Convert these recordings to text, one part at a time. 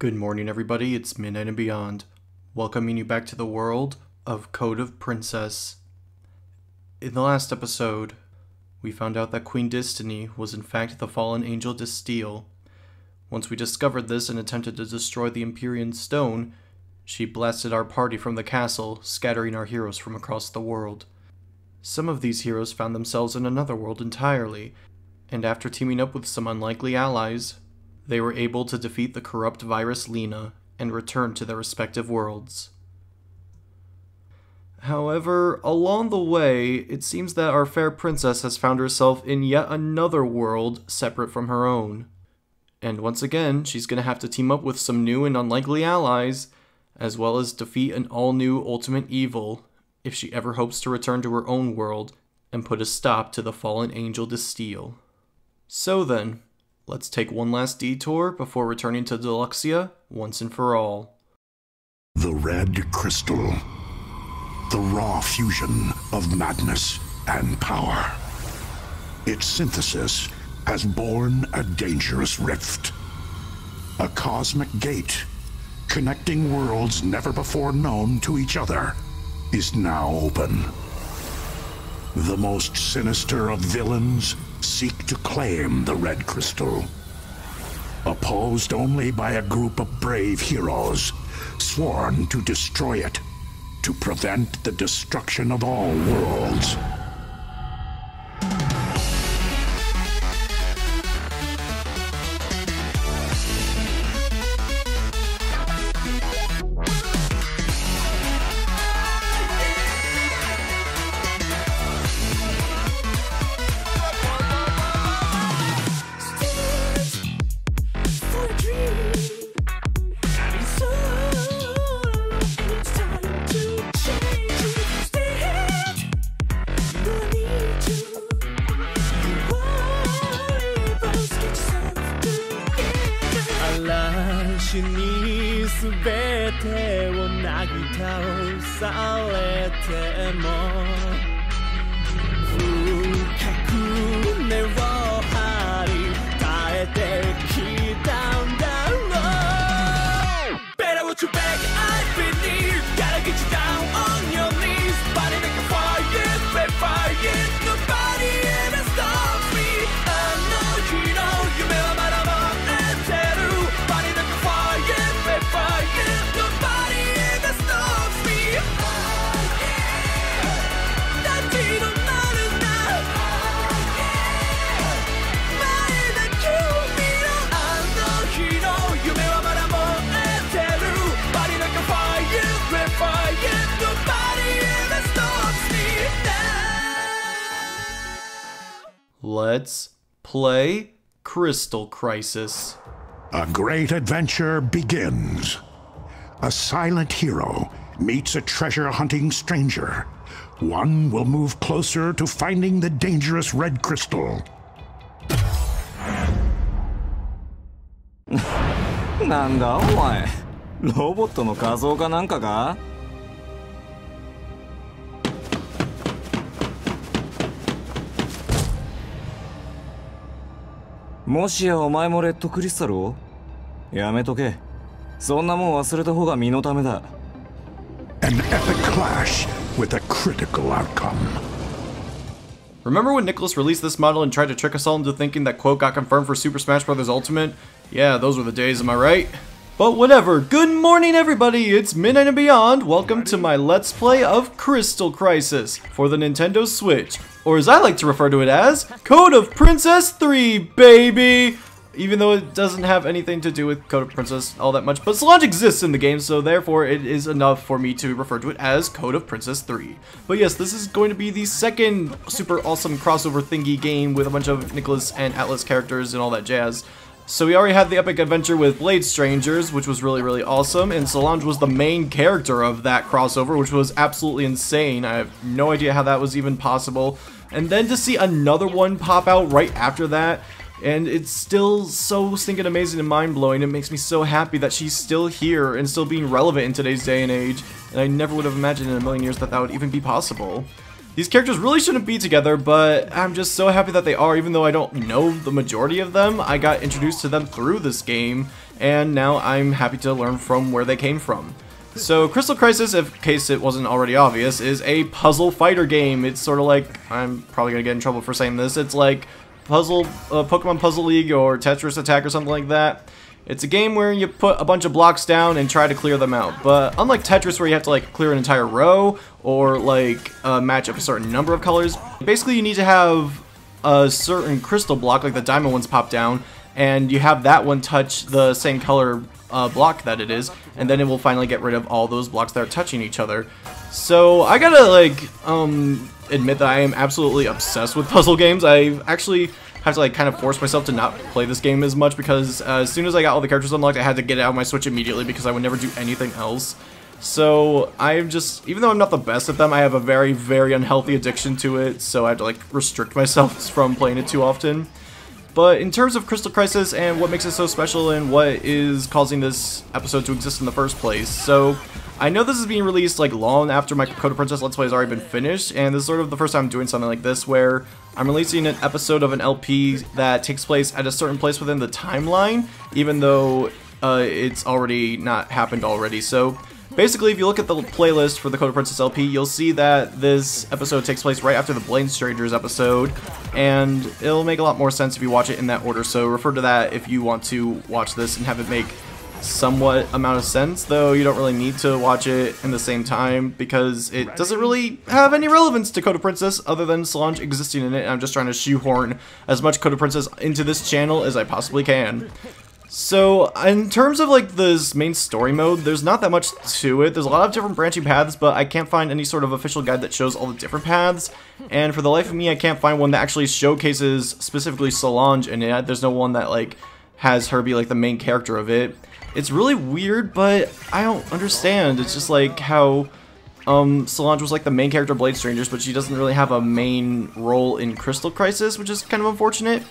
Good morning, everybody. It's Midnight and Beyond, welcoming you back to the world of Code of Princess. In the last episode, we found out that Queen Destiny was in fact the fallen angel Destiel. Once we discovered this and attempted to destroy the Empyrean Stone, she blasted our party from the castle, scattering our heroes from across the world. Some of these heroes found themselves in another world entirely, and after teaming up with some unlikely allies, they were able to defeat the corrupt virus Lena and return to their respective worlds. However, along the way, it seems that our fair princess has found herself in yet another world separate from her own. And once again, she's going to have to team up with some new and unlikely allies, as well as defeat an all new ultimate evil if she ever hopes to return to her own world and put a stop to the fallen angel Destiel. So then, let's take one last detour before returning to Deluxia once and for all. The red crystal. The raw fusion of madness and power. Its synthesis has born a dangerous rift. A cosmic gate connecting worlds never before known to each other is now open. The most sinister of villains seek to claim the Red Crystal. Opposed only by a group of brave heroes, sworn to destroy it, to prevent the destruction of all worlds. Tell Let's play Crystal Crisis. A great adventure begins. A silent hero meets a treasure hunting stranger. One will move closer to finding the dangerous red crystal. もしやお前もレッドクリスタルをやめとけそんなもん忘れた方が身のためだ An epic clash with a critical outcome Remember when Nicalis released this model and tried to trick us all into thinking that Quote got confirmed for Super Smash Bros. Ultimate? Yeah, those were the days, am I right? But whatever, good morning everybody, it's Midnight and Beyond, welcome to my Let's Play of Crystal Crisis for the Nintendo Switch, or as I like to refer to it as, Code of Princess 3, baby! Even though it doesn't have anything to do with Code of Princess all that much, but Solange exists in the game, so therefore it is enough for me to refer to it as Code of Princess 3. But yes, this is going to be the second super awesome crossover thingy game with a bunch of Nicalis and Atlus characters and all that jazz. So we already had the epic adventure with Blade Strangers, which was really, really awesome, and Solange was the main character of that crossover, which was absolutely insane. I have no idea how that was even possible. And then to see another one pop out right after that, and it's still so stinking amazing and mind-blowing. It makes me so happy that she's still here and still being relevant in today's day and age, and I never would have imagined in a million years that that would even be possible. These characters really shouldn't be together, but I'm just so happy that they are, even though I don't know the majority of them. I got introduced to them through this game, and now I'm happy to learn from where they came from. So Crystal Crisis, in case it wasn't already obvious, is a puzzle fighter game. It's sort of like, I'm probably going to get in trouble for saying this, it's like puzzle, uh, Pokemon Puzzle League or Tetris Attack or something like that. It's a game where you put a bunch of blocks down and try to clear them out. But unlike Tetris where you have to like clear an entire row or like uh, match up a certain number of colors, basically you need to have a certain crystal block, like the diamond ones pop down, and you have that one touch the same color uh, block that it is, and then it will finally get rid of all those blocks that are touching each other. So I gotta like um, admit that I am absolutely obsessed with puzzle games. I've actually have to like kind of force myself to not play this game as much because uh, as soon as I got all the characters unlocked, I had to get out of my Switch immediately because I would never do anything else. So I'm just, even though I'm not the best at them, I have a very, very unhealthy addiction to it, so I have to like restrict myself from playing it too often. But in terms of Crystal Crisis and what makes it so special and what is causing this episode to exist in the first place, so I know this is being released like long after my Code of Princess Let's Play has already been finished, and this is sort of the first time I'm doing something like this where I'm releasing an episode of an LP that takes place at a certain place within the timeline, even though uh, it's already not happened already. So Basically, if you look at the playlist for the Code of Princess LP, you'll see that this episode takes place right after the Blade Strangers episode, and it'll make a lot more sense if you watch it in that order, so refer to that if you want to watch this and have it make somewhat amount of sense, though you don't really need to watch it in the same time because it doesn't really have any relevance to Code of Princess other than Solange existing in it. I'm just trying to shoehorn as much Code of Princess into this channel as I possibly can. So, in terms of like this main story mode, there's not that much to it. There's a lot of different branching paths, but I can't find any sort of official guide that shows all the different paths. And for the life of me, I can't find one that actually showcases specifically Solange in it. There's no one that like has her be like the main character of it. It's really weird, but I don't understand. It's just like how um, Solange was like the main character of Blade Strangers, but she doesn't really have a main role in Crystal Crisis, which is kind of unfortunate.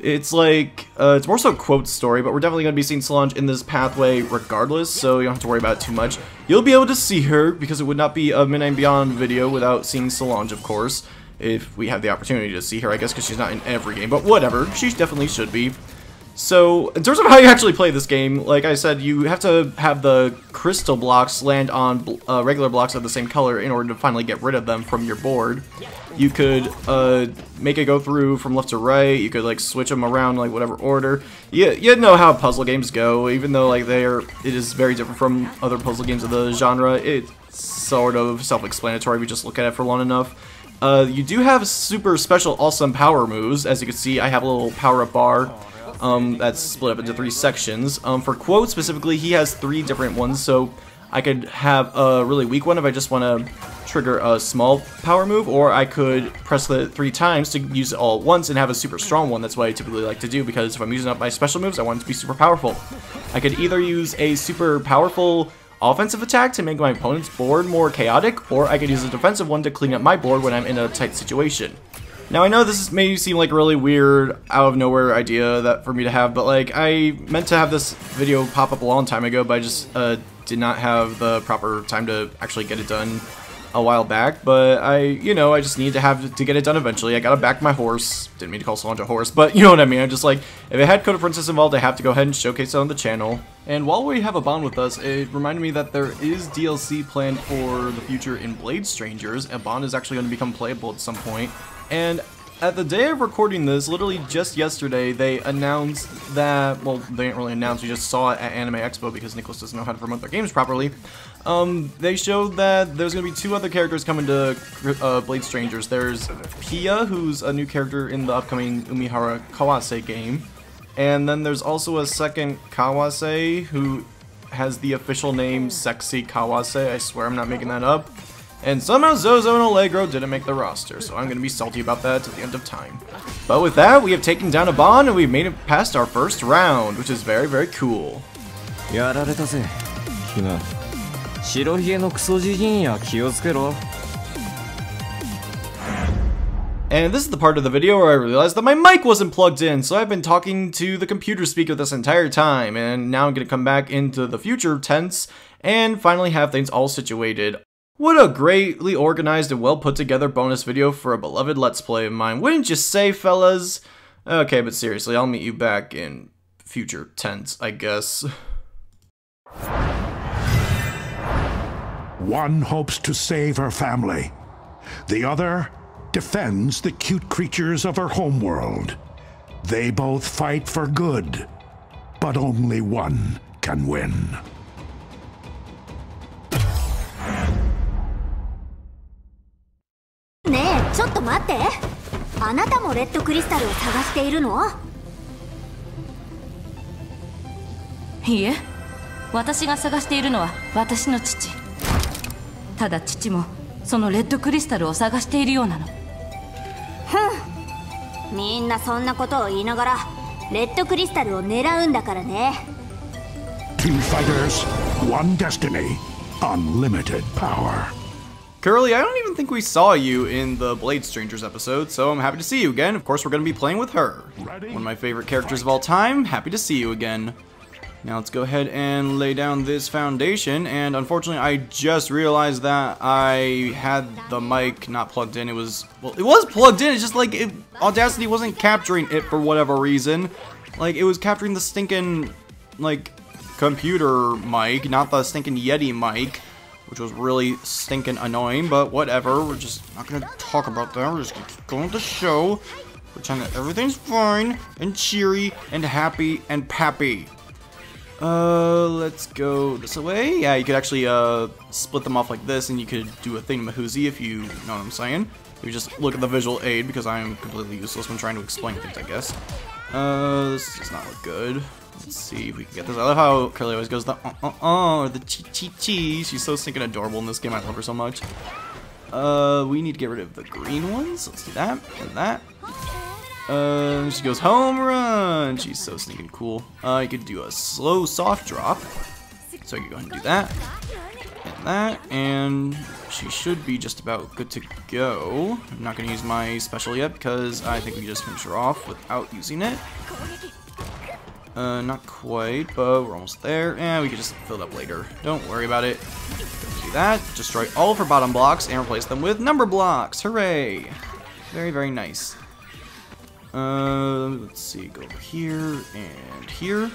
It's like, uh, it's more so a quote story, but we're definitely going to be seeing Solange in this pathway regardless, so you don't have to worry about it too much. You'll be able to see her, because it would not be a Midnight Beyond video without seeing Solange, of course. If we have the opportunity to see her, I guess, because she's not in every game, but whatever, she definitely should be. So, in terms of how you actually play this game, like I said, you have to have the crystal blocks land on uh, regular blocks of the same color in order to finally get rid of them from your board. You could uh, make it go through from left to right, you could like switch them around like whatever order. You, you know how puzzle games go, even though like they are, it is very different from other puzzle games of the genre, it's sort of self-explanatory if you just look at it for long enough. Uh, you do have super special awesome power moves, as you can see I have a little power-up bar um, that's split up into three sections. Um, for quote specifically, he has three different ones, so I could have a really weak one if I just want to trigger a small power move, or I could press the three times to use it all at once and have a super strong one. That's what I typically like to do, because if I'm using up my special moves, I want it to be super powerful. I could either use a super powerful offensive attack to make my opponent's board more chaotic, or I could use a defensive one to clean up my board when I'm in a tight situation. Now I know this may seem like a really weird, out of nowhere idea that for me to have, but like I meant to have this video pop up a long time ago, but I just uh, did not have the proper time to actually get it done a while back. But I, you know, I just need to have to get it done eventually. I gotta back my horse. Didn't mean to call Solange a horse, but you know what I mean. I'm just like, if it had Code of Princess involved, I have to go ahead and showcase it on the channel. And while we have Aban with us, it reminded me that there is DLC planned for the future in Blade Strangers. Aban is actually going to become playable at some point. And at the day of recording this, literally just yesterday, they announced that, well, they didn't really announce, we just saw it at Anime Expo because Nicalis doesn't know how to promote their games properly um, they showed that there's gonna be two other characters coming to uh, Blade Strangers. There's Pia, who's a new character in the upcoming Umihara Kawase game, and then there's also a second Kawase who has the official name Sexy Kawase. I swear I'm not making that up. And somehow Zozo and Allegro didn't make the roster, so I'm going to be salty about that to the end of time. But with that, we have taken down Aban and we've made it past our first round, which is very, very cool. 白ひげのクソじじいには気をつけろ And this is the part of the video where I realized that my mic wasn't plugged in, so I've been talking to the computer speaker this entire time, and now I'm going to come back into the future tense and finally have things all situated. What a greatly organized and well put together bonus video for a beloved Let's Play of mine, wouldn't you say, fellas? Okay, but seriously, I'll meet you back in future tense, I guess. One hopes to save her family. The other defends the cute creatures of her homeworld. They both fight for good, but only one can win. ねえちょっと待ってあなたもレッドクリスタルを探しているのいいえ私が探しているのは私の父 ただ父もそのレッドクリスタルを探しているようなのみんなそんなことを言いながらレッドクリスタルを狙うんだからね Two fighters, one destiny, unlimited power. Curly, I don't even think we saw you in the Blade Strangers episode, so I'm happy to see you again. Of course, we're going to be playing with her. Ready? One of my favorite characters of all time. Happy to see you again. Now let's go ahead and lay down this foundation, and unfortunately I just realized that I had the mic not plugged in. It was, well, it was plugged in, it's just like it, Audacity wasn't capturing it for whatever reason. Like, it was capturing the stinking, like, computer mic, not the stinking Yeti mic, which was really stinking annoying, but whatever. We're just not gonna talk about that. We're just gonna keep going with the show. Pretend that everything's fine and cheery and happy and pappy. Uh, let's go this way. Yeah, you could actually, uh, split them off like this, and you could do a thing Mahuzi if you know what I'm saying. You just look at the visual aid, because I'm completely useless when trying to explain things, I guess. Uh, this does not look good. Let's see if we can get this. I love how Curly always goes the uh uh uh, or the chi chi chi. She's so stinking adorable in this game. I love her so much. Uh, we need to get rid of the green ones. Let's do that and that. Uh, she goes home run. She's so stinking cool. Uh, could do a slow soft drop. So I can go ahead and do that. And that. And she should be just about good to go. I'm not going to use my special yet because I think we just finish her off without using it. Uh, not quite, but we're almost there. And we can just fill it up later. Don't worry about it. Do that. Destroy all of her bottom blocks and replace them with number blocks. Hooray! Very, very nice. Uh, let's see, go over here and here.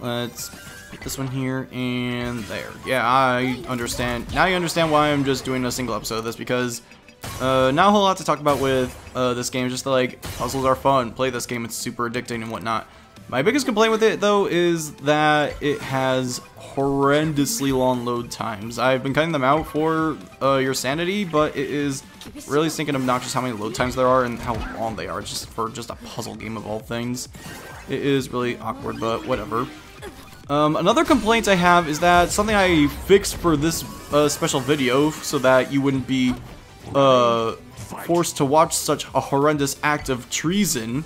Let's put this one here and there. Yeah, I understand. Now you understand why I'm just doing a single episode of this because uh, not a whole lot to talk about with uh, this game. Just like puzzles are fun. Play this game; it's super addicting and whatnot. My biggest complaint with it though is that it has horrendously long load times. I've been cutting them out for uh, your sanity, but it is really stinking obnoxious how many load times there are and how long they are just for just a puzzle game of all things. It is really awkward, but whatever. Um, another complaint I have is that something I fixed for this uh, special video so that you wouldn't be uh, forced to watch such a horrendous act of treason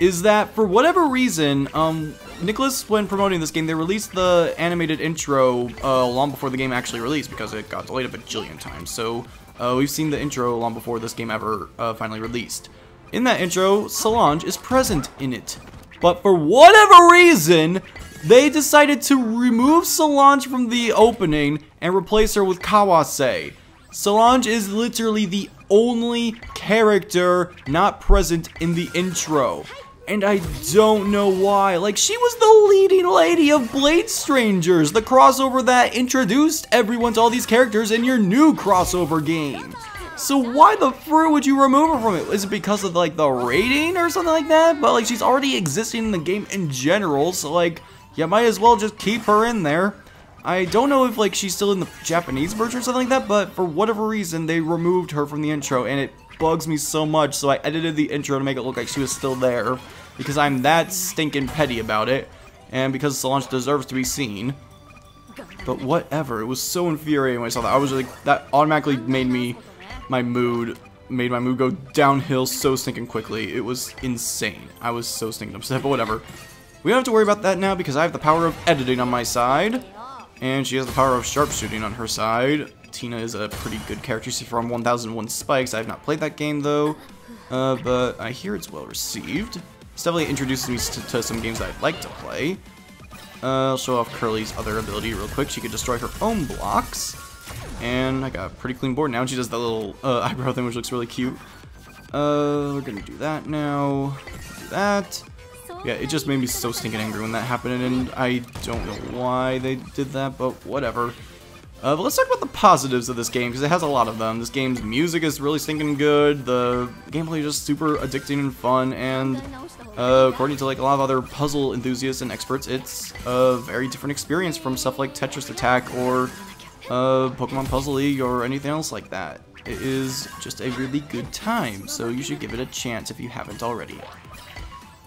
is that for whatever reason, um, Nicalis, when promoting this game, they released the animated intro uh, long before the game actually released because it got delayed a bajillion times. So uh, we've seen the intro long before this game ever uh, finally released. In that intro, Solange is present in it. But for whatever reason, they decided to remove Solange from the opening and replace her with Kawase. Solange is literally the only character not present in the intro. And I don't know why. Like, she was the leading lady of Blade Strangers, the crossover that introduced everyone to all these characters in your new crossover game. So why the frick would you remove her from it? Is it because of, like, the rating or something like that? But, like, she's already existing in the game in general, so, like, you might as well just keep her in there. I don't know if, like, she's still in the Japanese version or something like that, but for whatever reason, they removed her from the intro, and it bugs me so much, so I edited the intro to make it look like she was still there, because I'm that stinking petty about it, and because Solange deserves to be seen. But whatever, it was so infuriating when I saw that. I was like, that automatically made me, my mood, made my mood go downhill so stinking quickly. It was insane. I was so stinking upset, but whatever. We don't have to worry about that now because I have the power of editing on my side. And she has the power of sharpshooting on her side. Tina is a pretty good character. She's from 1001 Spikes. I have not played that game though, uh, but I hear it's well received. This definitely introduces me to, to some games that I'd like to play. Uh, I'll show off Curly's other ability real quick. She can destroy her own blocks. And I got a pretty clean board now. She does that little uh, eyebrow thing, which looks really cute. Uh, we're gonna do that now. Do that. Yeah, it just made me so stinking angry when that happened, and I don't know why they did that, but whatever. Uh, but let's talk about the positives of this game, because it has a lot of them. This game's music is really stinking good, the gameplay is just super addicting and fun, and uh, according to like a lot of other puzzle enthusiasts and experts, it's a very different experience from stuff like Tetris Attack or uh, Pokemon Puzzle League or anything else like that. It is just a really good time, so you should give it a chance if you haven't already.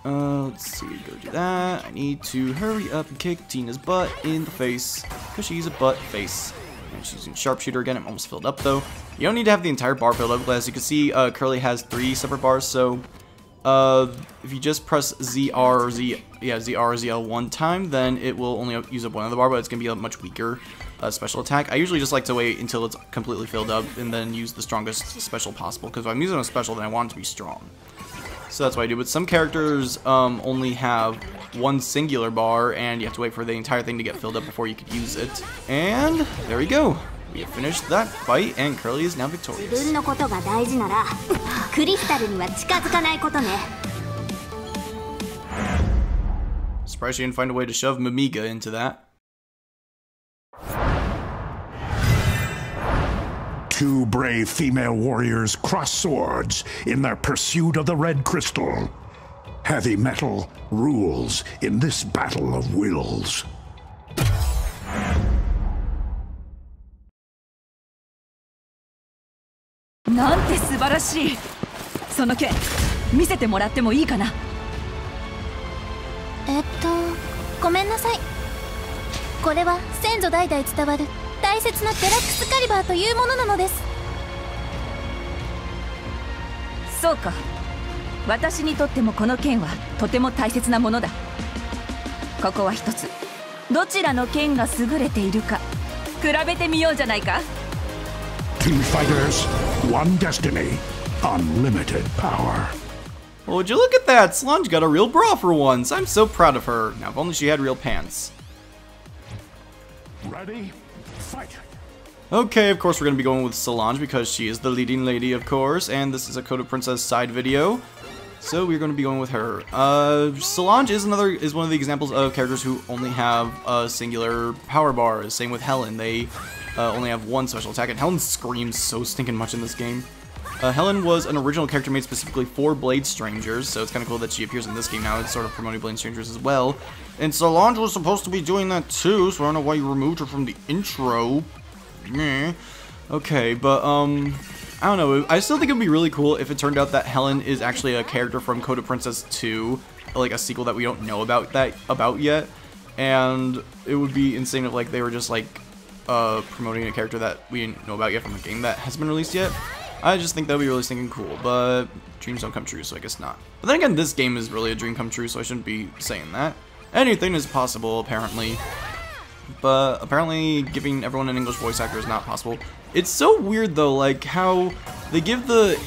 Uh, let's see, go do that. I need to hurry up and kick Tina's butt in the face, because she's a butt face. And she's using Sharpshooter again, I'm almost filled up though. You don't need to have the entire bar filled up, as you can see, uh, Curly has three separate bars, so uh, if you just press ZR or Z, yeah, ZR or ZL one time, then it will only use up one of the bar, but it's going to be a much weaker uh, special attack. I usually just like to wait until it's completely filled up and then use the strongest special possible, because if I'm using a special, then I want it to be strong. So that's what I do. But some characters um, only have one singular bar, and you have to wait for the entire thing to get filled up before you could use it. And there we go. We have finished that fight, and Curly is now victorious. Surprised you didn't find a way to shove Mimiga into that. Two brave female warriors cross swords in their pursuit of the red crystal. Heavy metal rules in this battle of wills. なんて素晴らしいその剣見せてもらってもいいかなえっとごめんなさいこれは先祖代々伝わる大切なデラックスカリバーというものなのですそうか私にとってもこの剣はとても大切なものだここは一つどちらの剣が優れているか比べてみようじゃないか Two fighters, one destiny, unlimited power. Well, would you look at that? Solange got a real bra for once. I'm so proud of her. Now, if only she had real pants. Ready? Fight! Okay, of course we're going to be going with Solange because she is the leading lady, of course, and this is a Code of Princess side video. So we're going to be going with her. Uh, Solange is another is one of the examples of characters who only have a singular power bar. Same with Helen. They uh, only have one special attack, and Helen screams so stinking much in this game. Uh, Helen was an original character made specifically for Blade Strangers, so it's kind of cool that she appears in this game now. It's sort of promoting Blade Strangers as well. And Solange was supposed to be doing that too, so I don't know why you removed her from the intro. Meh. Okay, but um, I don't know. I still think it would be really cool if it turned out that Helen is actually a character from Code of Princess 2, like a sequel that we don't know about that about yet. And it would be insane if like they were just like uh, promoting a character that we didn't know about yet from a game that hasn't been released yet. I just think that would be really stinking cool, but dreams don't come true, so I guess not. But then again, this game is really a dream come true, so I shouldn't be saying that. Anything is possible, apparently. But apparently giving everyone an English voice actor is not possible. It's so weird though, like how they give the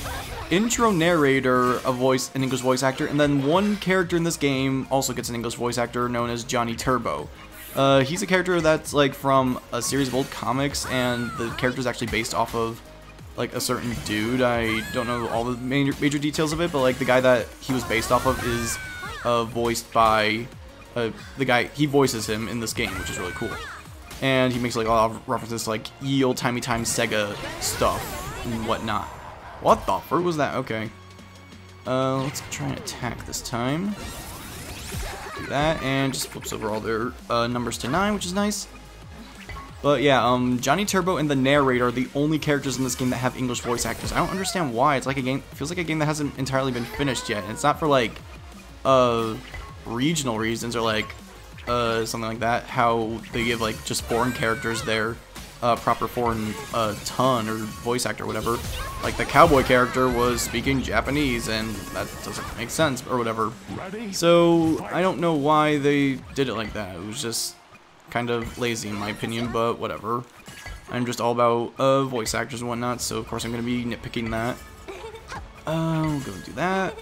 intro narrator a voice, an English voice actor, and then one character in this game also gets an English voice actor known as Johnny Turbo. Uh, he's a character that's like from a series of old comics, and the character is actually based off of like a certain dude. I don't know all the major, major details of it, but like the guy that he was based off of is uh, voiced by uh, the guy. He voices him in this game, which is really cool. And he makes like a lot of references to like ye old timey time Sega stuff and whatnot. What the frick was that? Okay. Uh, let's try and attack this time. Do that, and just flips over all their uh, numbers to 9, which is nice. But yeah, um, Johnny Turbo and the narrator are the only characters in this game that have English voice actors. I don't understand why. It's like a game, feels like a game that hasn't entirely been finished yet. And it's not for like, uh, regional reasons or like, uh, something like that. How they give like just foreign characters their uh, proper foreign uh, ton or voice actor or whatever. Like the cowboy character was speaking Japanese and that doesn't make sense or whatever. So I don't know why they did it like that. It was just kind of lazy in my opinion, but whatever. I'm just all about uh, voice actors and whatnot, so of course I'm going to be nitpicking that. Uh, we'll go do that.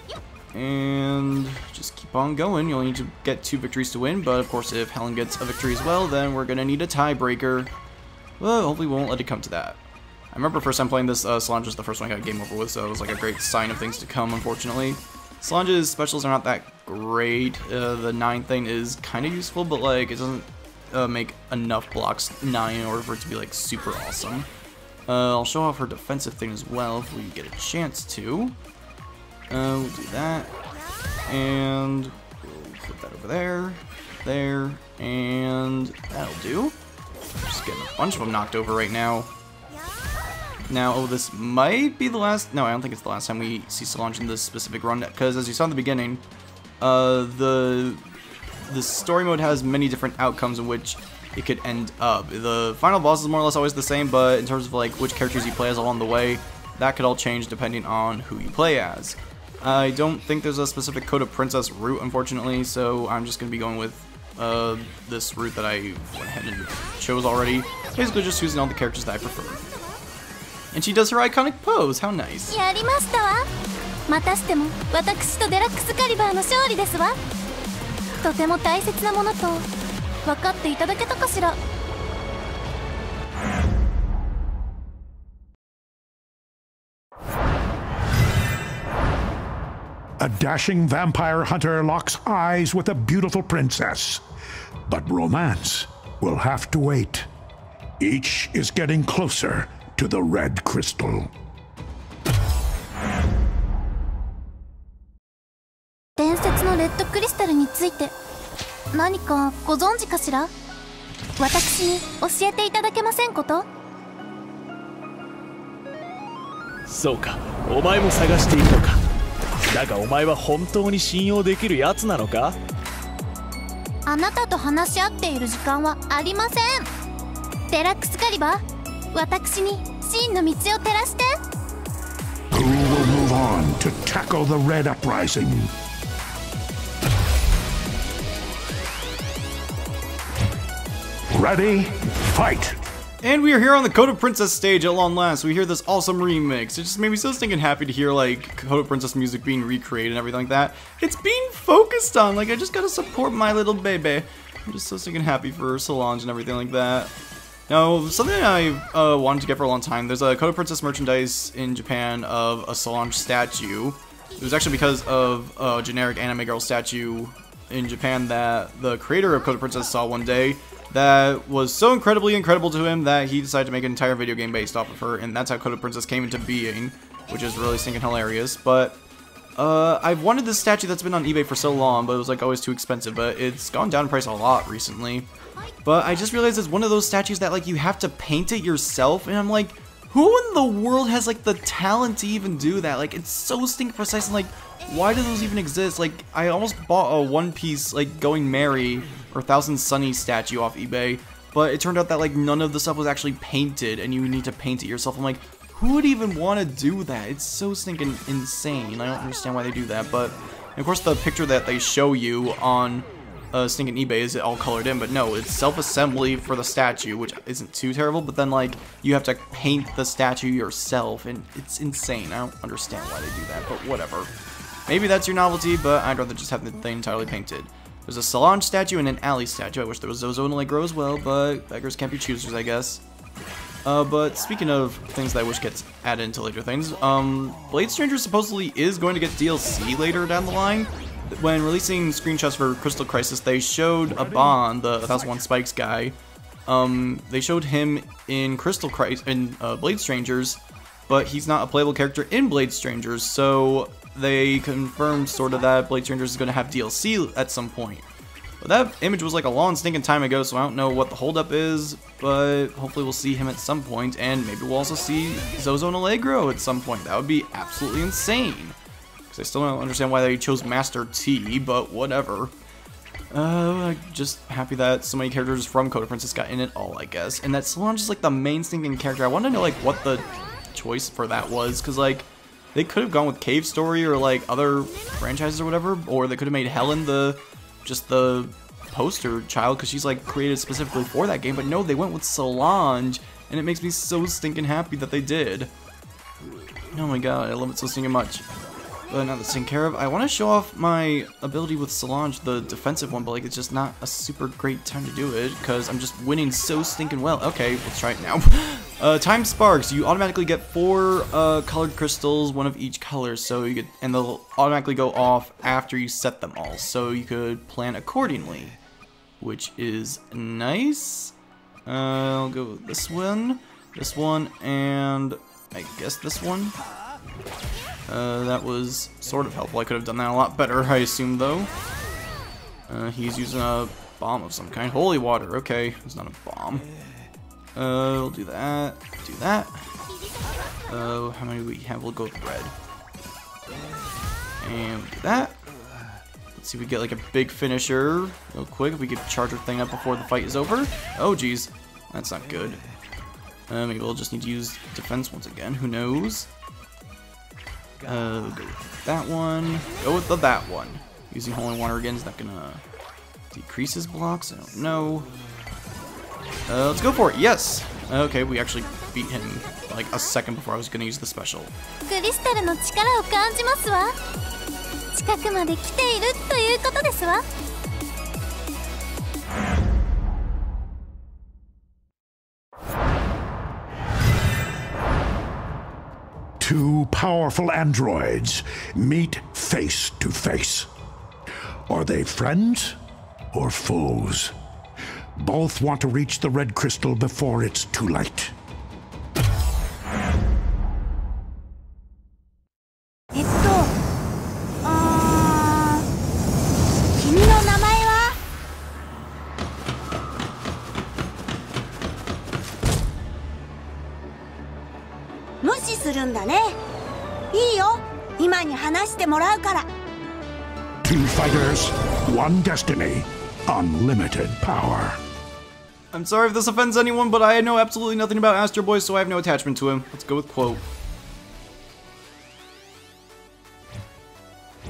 And just keep on going. You only need to get two victories to win, but of course if Helen gets a victory as well, then we're going to need a tiebreaker. Well, hopefully we won't let it come to that. I remember first time playing this, uh, Solange was the first one I got game over with, so it was like a great sign of things to come, unfortunately. Solange's specials are not that great. Uh, the 9 thing is kind of useful, but like it doesn't uh, make enough blocks 9 in order for it to be like super awesome. Uh, I'll show off her defensive thing as well if we get a chance to. Uh, we'll do that. And we'll put that over there, there, and that'll do. Just getting a bunch of them knocked over right now. Now, oh, this might be the last... No, I don't think it's the last time we see Solange in this specific run, because as you saw in the beginning, uh, the the story mode has many different outcomes in which it could end up. The final boss is more or less always the same, but in terms of like which characters you play as along the way, that could all change depending on who you play as. I don't think there's a specific Code of Princess route, unfortunately, so I'm just going to be going with uh, this route that I went ahead and chose already. Basically just using all the characters that I prefer. And she does her iconic pose, how nice. A dashing vampire hunter locks eyes with a beautiful princess. But romance will have to wait. Each is getting closer to the red crystal. 伝説のレッドクリスタルについて何かご存知かしら私に教えていただけませんことそうかお前も探しているのか だがお前は本当に信用できるやつなのか？あなたと話し合っている時間はありませんデラックスカリバー私に真の道を照らして Who will move on to tackle the red uprising? Ready? Fight! And we are here on the Code of Princess stage at long last. We hear this awesome remix. It just made me so stinking happy to hear like Code of Princess music being recreated and everything like that. It's being focused on. Like I just gotta support my little baby. I'm just so stinking happy for Solange and everything like that. Now, something I uh, wanted to get for a long time, there's a Code of Princess merchandise in Japan of a Solange statue. It was actually because of a generic anime girl statue in Japan that the creator of Code of Princess saw one day that was so incredibly incredible to him that he decided to make an entire video game based off of her, and that's how Code of Princess came into being, which is really stinking hilarious. But uh, I've wanted this statue that's been on eBay for so long, but it was like always too expensive, but it's gone down in price a lot recently. But I just realized it's one of those statues that like you have to paint it yourself, and I'm like, who in the world has like the talent to even do that? Like it's so stinking precise and like why do those even exist? Like I almost bought a One Piece like Going Merry or Thousand Sunny statue off eBay, but it turned out that like none of the stuff was actually painted and you need to paint it yourself. I'm like, who would even want to do that? It's so stinking insane. I don't understand why they do that, but of course the picture that they show you on uh, stinking eBay is it all colored in, but no, it's self-assembly for the statue, which isn't too terrible, but then, like, you have to paint the statue yourself, and it's insane. I don't understand why they do that, but whatever. Maybe that's your novelty, but I'd rather just have the thing entirely painted. There's a Solange statue and an Ali statue. I wish there was Zozo and Allegro as well, but beggars can't be choosers, I guess. Uh, but speaking of things that I wish gets added into later things, um, Blade Stranger supposedly is going to get DLC later down the line, when releasing screenshots for Crystal Crisis, they showed Aban, the 1001 Spikes guy. Um, they showed him in Crystal Crisis in uh, Blade Strangers, but he's not a playable character in Blade Strangers. So they confirmed sort of that Blade Strangers is going to have DLC at some point. But that image was like a long stinking time ago, so I don't know what the holdup is, but hopefully we'll see him at some point, and maybe we'll also see Zozo and Allegro at some point. That would be absolutely insane. Because I still don't understand why they chose Master T, but whatever. Uh, just happy that so many characters from Code of Princess got in it all, I guess. And that Solange is like the main stinking character. I want to know like what the choice for that was, because like they could have gone with Cave Story or like other franchises or whatever, or they could have made Helen the just the poster child because she's like created specifically for that game. But no, they went with Solange, and it makes me so stinking happy that they did. Oh my god, I love it so stinking much. But now that's taken care of, I want to show off my ability with Solange, the defensive one, but like it's just not a super great time to do it, because I'm just winning so stinking well. Okay, let's try it now. uh, time Sparks, you automatically get four uh, colored crystals, one of each color, so you get, and they'll automatically go off after you set them all, so you could plan accordingly, which is nice. Uh, I'll go with this one, this one, and I guess this one. Uh, that was sort of helpful. I could have done that a lot better, I assume, though. Uh, he's using a bomb of some kind. Holy water, okay. It's not a bomb. Uh, we'll do that. Do that. Uh, how many we have? We'll go with red. And we'll do that. Let's see if we get like a big finisher real quick. If we could charge our thing up before the fight is over. Oh, geez. That's not good. Uh, maybe we'll just need to use defense once again. Who knows? Uh, go with that one. Go with the that one. Using holy water again is not gonna decrease his blocks. I don't know. Uh, let's go for it. Yes. Okay, we actually beat him like a second before I was gonna use the special. クリスタルの力を感じますわ近くまで来ているということですわ Two powerful androids meet face to face. Are they friends or foes? Both want to reach the red crystal before it's too late. Uh, Two fighters, one destiny, unlimited power. I'm sorry if this offends anyone, but I know absolutely nothing about Astro Boy, so I have no attachment to him. Let's go with quote.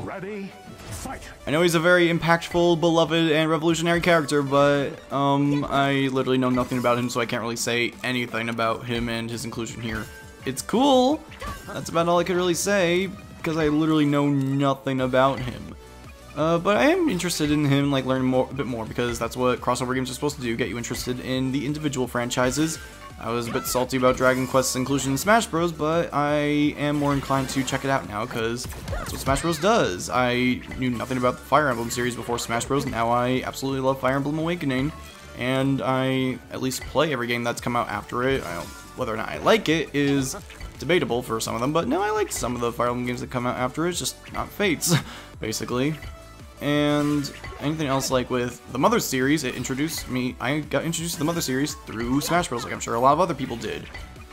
Ready? Fight! I know he's a very impactful, beloved, and revolutionary character, but um, I literally know nothing about him, so I can't really say anything about him and his inclusion here. It's cool. That's about all I could really say because I literally know nothing about him. Uh, but I am interested in him, like learning more, a bit more because that's what crossover games are supposed to do: get you interested in the individual franchises. I was a bit salty about Dragon Quest's inclusion in Smash Bros, but I am more inclined to check it out now because that's what Smash Bros does. I knew nothing about the Fire Emblem series before Smash Bros. Now I absolutely love Fire Emblem Awakening, and I at least play every game that's come out after it. Whether or not I like it is debatable for some of them, but no, I like some of the Fire Emblem games that come out after it. It's just not Fates, basically. And anything else like with the Mother series, it introduced me, I got introduced to the Mother series through Smash Bros. like I'm sure a lot of other people did.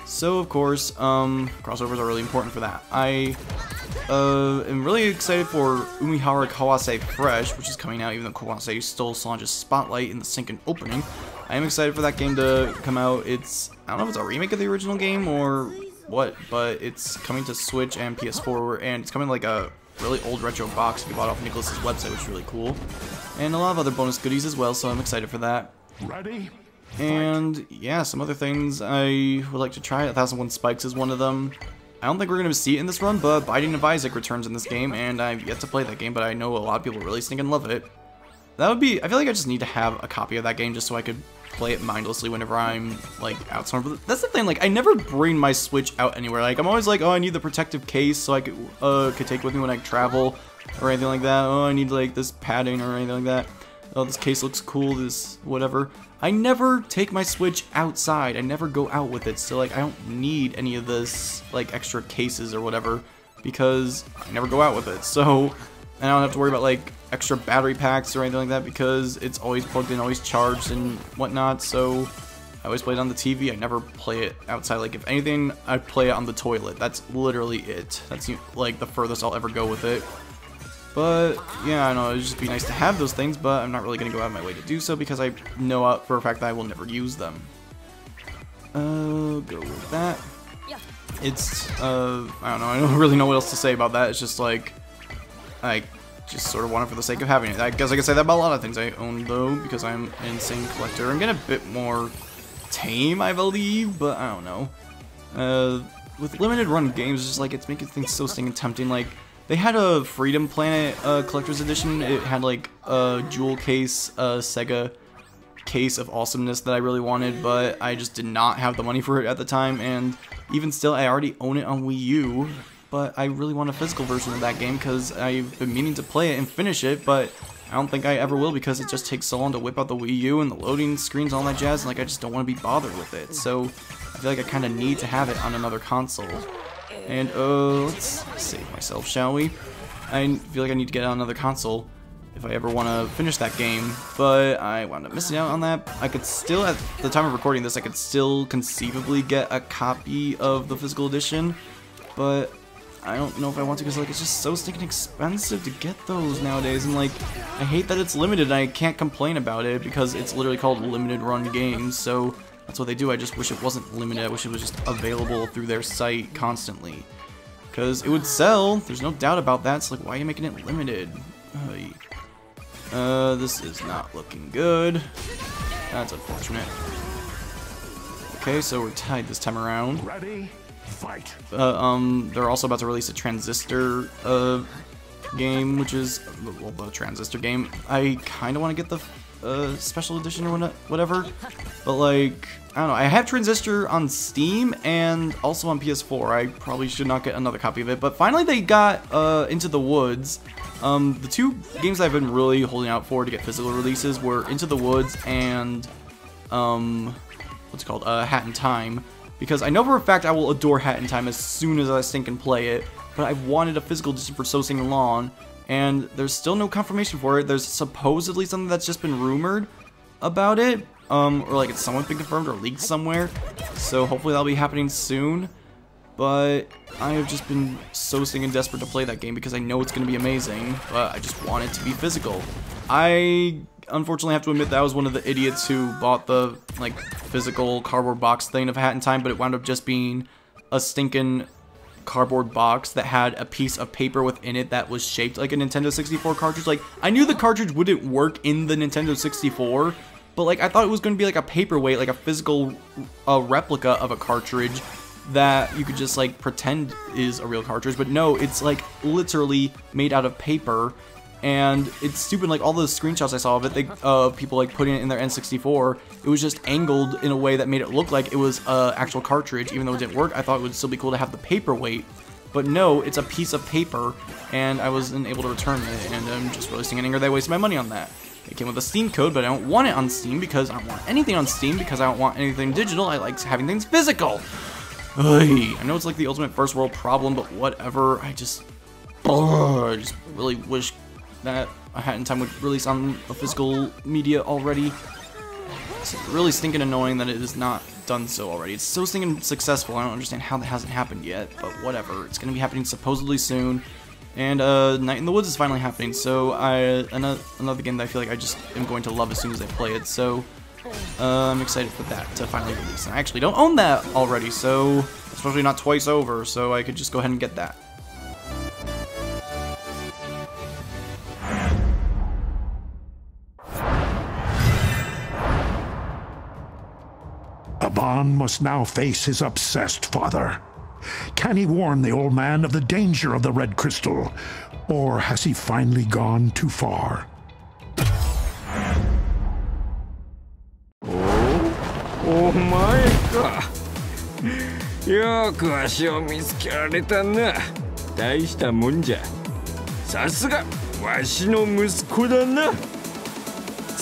So of course, um, crossovers are really important for that. I uh, am really excited for Umihara Kawase Fresh, which is coming out even though Kawase stole Solange's spotlight in the Sinkin opening. I am excited for that game to come out. It's, I don't know if it's a remake of the original game or what, but it's coming to Switch and PS4, and it's coming like a really old retro box you bought off Nicalis's website, which is really cool. And a lot of other bonus goodies as well, so I'm excited for that. Ready? And yeah, some other things I would like to try. Thousand One Spikes is one of them. I don't think we're going to see it in this run, but Binding of Isaac returns in this game, and I've yet to play that game, but I know a lot of people really stinking love it. That would be, I feel like I just need to have a copy of that game just so I could play it mindlessly whenever I'm, like, out somewhere. But that's the thing, like, I never bring my Switch out anywhere. Like, I'm always like, oh, I need the protective case so I could, uh, could take with me when I travel, or anything like that. Oh, I need, like, this padding or anything like that. Oh, this case looks cool, this whatever. I never take my Switch outside. I never go out with it, so, like, I don't need any of this, like, extra cases or whatever, because I never go out with it. So, I don't have to worry about, like, extra battery packs or anything like that because it's always plugged in, always charged and whatnot, so I always play it on the TV. I never play it outside. Like, if anything, I play it on the toilet. That's literally it. That's, like, the furthest I'll ever go with it. But, yeah, I know, it'd just be nice to have those things, but I'm not really going to go out of my way to do so because I know for a fact that I will never use them. Uh, go with that. It's, uh, I don't know, I don't really know what else to say about that. It's just like, I just sort of want it for the sake of having it. I guess I can say that about a lot of things I own, though, because I'm an insane collector. I'm getting a bit more tame, I believe, but I don't know. Uh, with limited run games, it's just like, it's making things so stinking tempting, like, They had a Freedom Planet uh, Collector's Edition. It had like a jewel case, a Sega case of awesomeness that I really wanted, but I just did not have the money for it at the time, and even still, I already own it on Wii U, but I really want a physical version of that game because I've been meaning to play it and finish it, but I don't think I ever will because it just takes so long to whip out the Wii U and the loading screens, all that jazz, and like I just don't want to be bothered with it. So I feel like I kind of need to have it on another console. And uh, let's save myself, shall we? I feel like I need to get on another console if I ever want to finish that game, but I wound up missing out on that. I could still, at the time of recording this, I could still conceivably get a copy of the physical edition, but I don't know if I want to because like it's just so stinking expensive to get those nowadays and like I hate that it's limited and I can't complain about it because it's literally called limited run games so that's what they do. I just wish it wasn't limited I wish it was just available through their site constantly. Because it would sell there's no doubt about that it's like why are you making it limited? Uh this is not looking good. That's unfortunate. Okay so we're tied this time around. Ready? Fight. uh, um, they're also about to release a Transistor uh, game, which is well, the Transistor game. I kind of want to get the uh, special edition or whatever, but like I don't know. I have Transistor on Steam and also on PS4. I probably should not get another copy of it, but finally they got uh, Into the Woods. Um, the two games I've been really holding out for to get physical releases were Into the Woods and um, what's called? Uh, Hat in Time because I know for a fact I will adore Hat in Time as soon as I stink and play it, but I've wanted a physical edition for so sing long, and there's still no confirmation for it. There's supposedly something that's just been rumored about it, um, or like it's somewhat been confirmed or leaked somewhere, so hopefully that'll be happening soon. But I have just been so and desperate to play that game because I know it's going to be amazing, but I just want it to be physical. I unfortunately I have to admit that I was one of the idiots who bought the like physical cardboard box thing of Hat in Time, but it wound up just being a stinking cardboard box that had a piece of paper within it that was shaped like a Nintendo 64 cartridge. Like, I knew the cartridge wouldn't work in the Nintendo 64, but like, I thought it was going to be like a paperweight, like a physical uh, replica of a cartridge that you could just like pretend is a real cartridge, but no, it's like literally made out of paper and it's stupid like all those screenshots I saw of it they uh people like putting it in their N64 it was just angled in a way that made it look like it was a actual cartridge even though it didn't work. I thought it would still be cool to have the paperweight but no it's a piece of paper and I wasn't able to return it and I'm just really stinging anger that I wasted my money on that. It came with a Steam code but I don't want it on Steam because I don't want anything on Steam because I don't want anything digital. I like having things physical. I know it's like the ultimate first world problem but whatever. I just I just really wish that a Hat in Time would release on a physical media already. It's really stinking annoying that it is not done so already. It's so stinking successful, I don't understand how that hasn't happened yet, but whatever. It's going to be happening supposedly soon. And uh, Night in the Woods is finally happening, so I another, another game that I feel like I just am going to love as soon as I play it, so uh, I'm excited for that to finally release. And I actually don't own that already, so especially not twice over, so I could just go ahead and get that. Aban must now face his obsessed father. Can he warn the old man of the danger of the red crystal? Or has he finally gone too far? お前かよく足を見つけられたな大したもんじゃさすがわしの息子だなく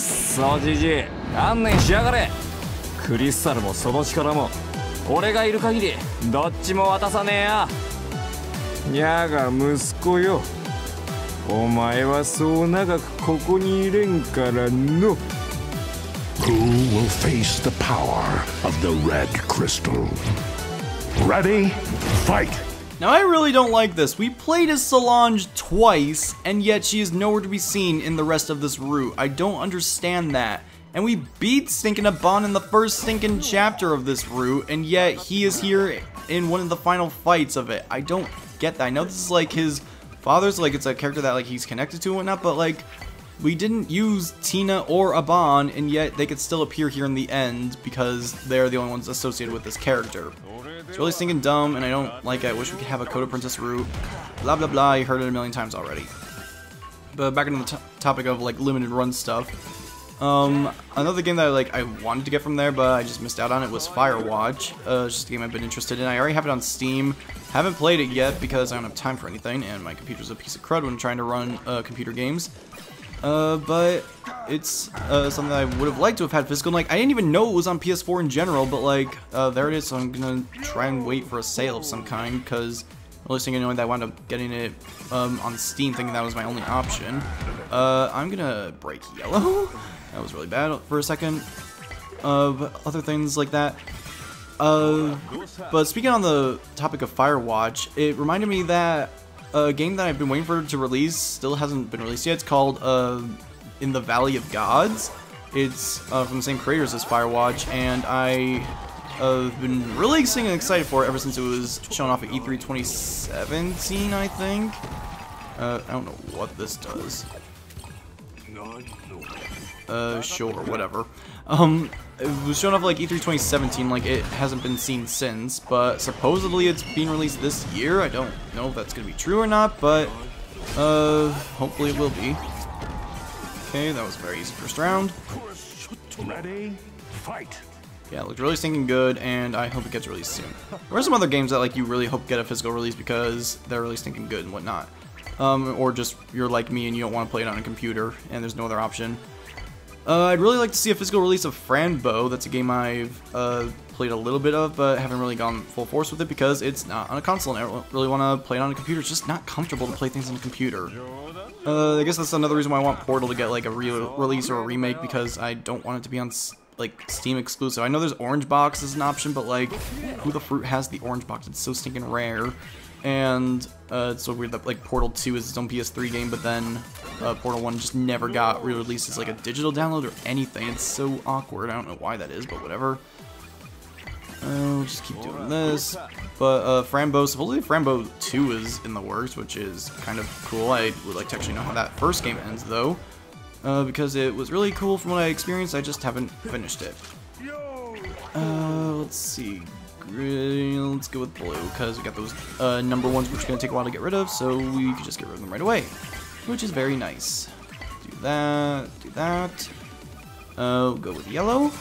そじじい観念しやがれ クリスタルもその力も俺がいる限りどっちも渡さねえやにゃが息子よお前はそう長くここにいれんからの Who will face the power of the red crystal? Ready? Fight! Now I really don't like this. We played as Solange twice, and yet she is nowhere to be seen in the rest of this route. I don't understand that. And we beat Stinkin' Aban in the first Stinkin' chapter of this route, and yet he is here in one of the final fights of it. I don't get that. I know this is like his father's, like it's a character that like he's connected to and whatnot, but like we didn't use Tina or Aban, and yet they could still appear here in the end because they're the only ones associated with this character. It's really stinking dumb, and I don't like it. I wish we could have a Code of Princess route. Blah blah blah, you heard it a million times already. But back into the topic of like limited run stuff. Um, another game that like I wanted to get from there, but I just missed out on it was Firewatch. Uh, it's just a game I've been interested in. I already have it on Steam. Haven't played it yet because I don't have time for anything, and my computer's a piece of crud when trying to run uh, computer games. Uh, but it's uh, something I would have liked to have had physical. Like, I didn't even know it was on PS4 in general, but like, uh, there it is. So I'm gonna try and wait for a sale of some kind because really thinking knowing that I wound up getting it um, on Steam, thinking that was my only option. Uh, I'm gonna break yellow. That was really bad for a second. Uh, other things like that. Uh, but speaking on the topic of Firewatch, it reminded me that a game that I've been waiting for to release still hasn't been released yet. It's called uh, In the Valley of Gods. It's uh, from the same creators as Firewatch, and I have been really excited for it ever since it was shown off at E3 2017, I think. Uh, I don't know what this does. Uh, sure, whatever. Um, it was shown off like E3 2017, like it hasn't been seen since, but supposedly it's being released this year. I don't know if that's gonna be true or not, but uh, hopefully it will be. Okay, that was very easy first round. Ready, fight. Yeah, it looked really stinking good, and I hope it gets released soon. There are some other games that like you really hope get a physical release because they're really stinking good and whatnot. Um, or just you're like me and you don't want to play it on a computer, and there's no other option. Uh, I'd really like to see a physical release of Fran Bow. That's a game I've uh, played a little bit of, but haven't really gone full force with it because it's not on a console, and I really want to play it on a computer. It's just not comfortable to play things on a computer. Uh, I guess that's another reason why I want Portal to get like a re release or a remake because I don't want it to be on like Steam exclusive. I know there's Orange Box as an option, but like, who the fruit has the Orange Box? It's so stinking rare. And uh, it's so weird that like Portal 2 is its own PS3 game, but then uh, Portal 1 just never got re-released as like a digital download or anything. It's so awkward. I don't know why that is, but whatever. Uh, we'll just keep doing this. But uh, Fran Bow, supposedly Fran Bow 2 is in the works, which is kind of cool. I would like to actually know how that first game ends, though. Uh, because it was really cool from what I experienced, I just haven't finished it. Uh, let's see. Let's go with blue, because we got those uh, number ones which are going to take a while to get rid of, so we can just get rid of them right away. Which is very nice. Do that, do that. Uh, go with yellow.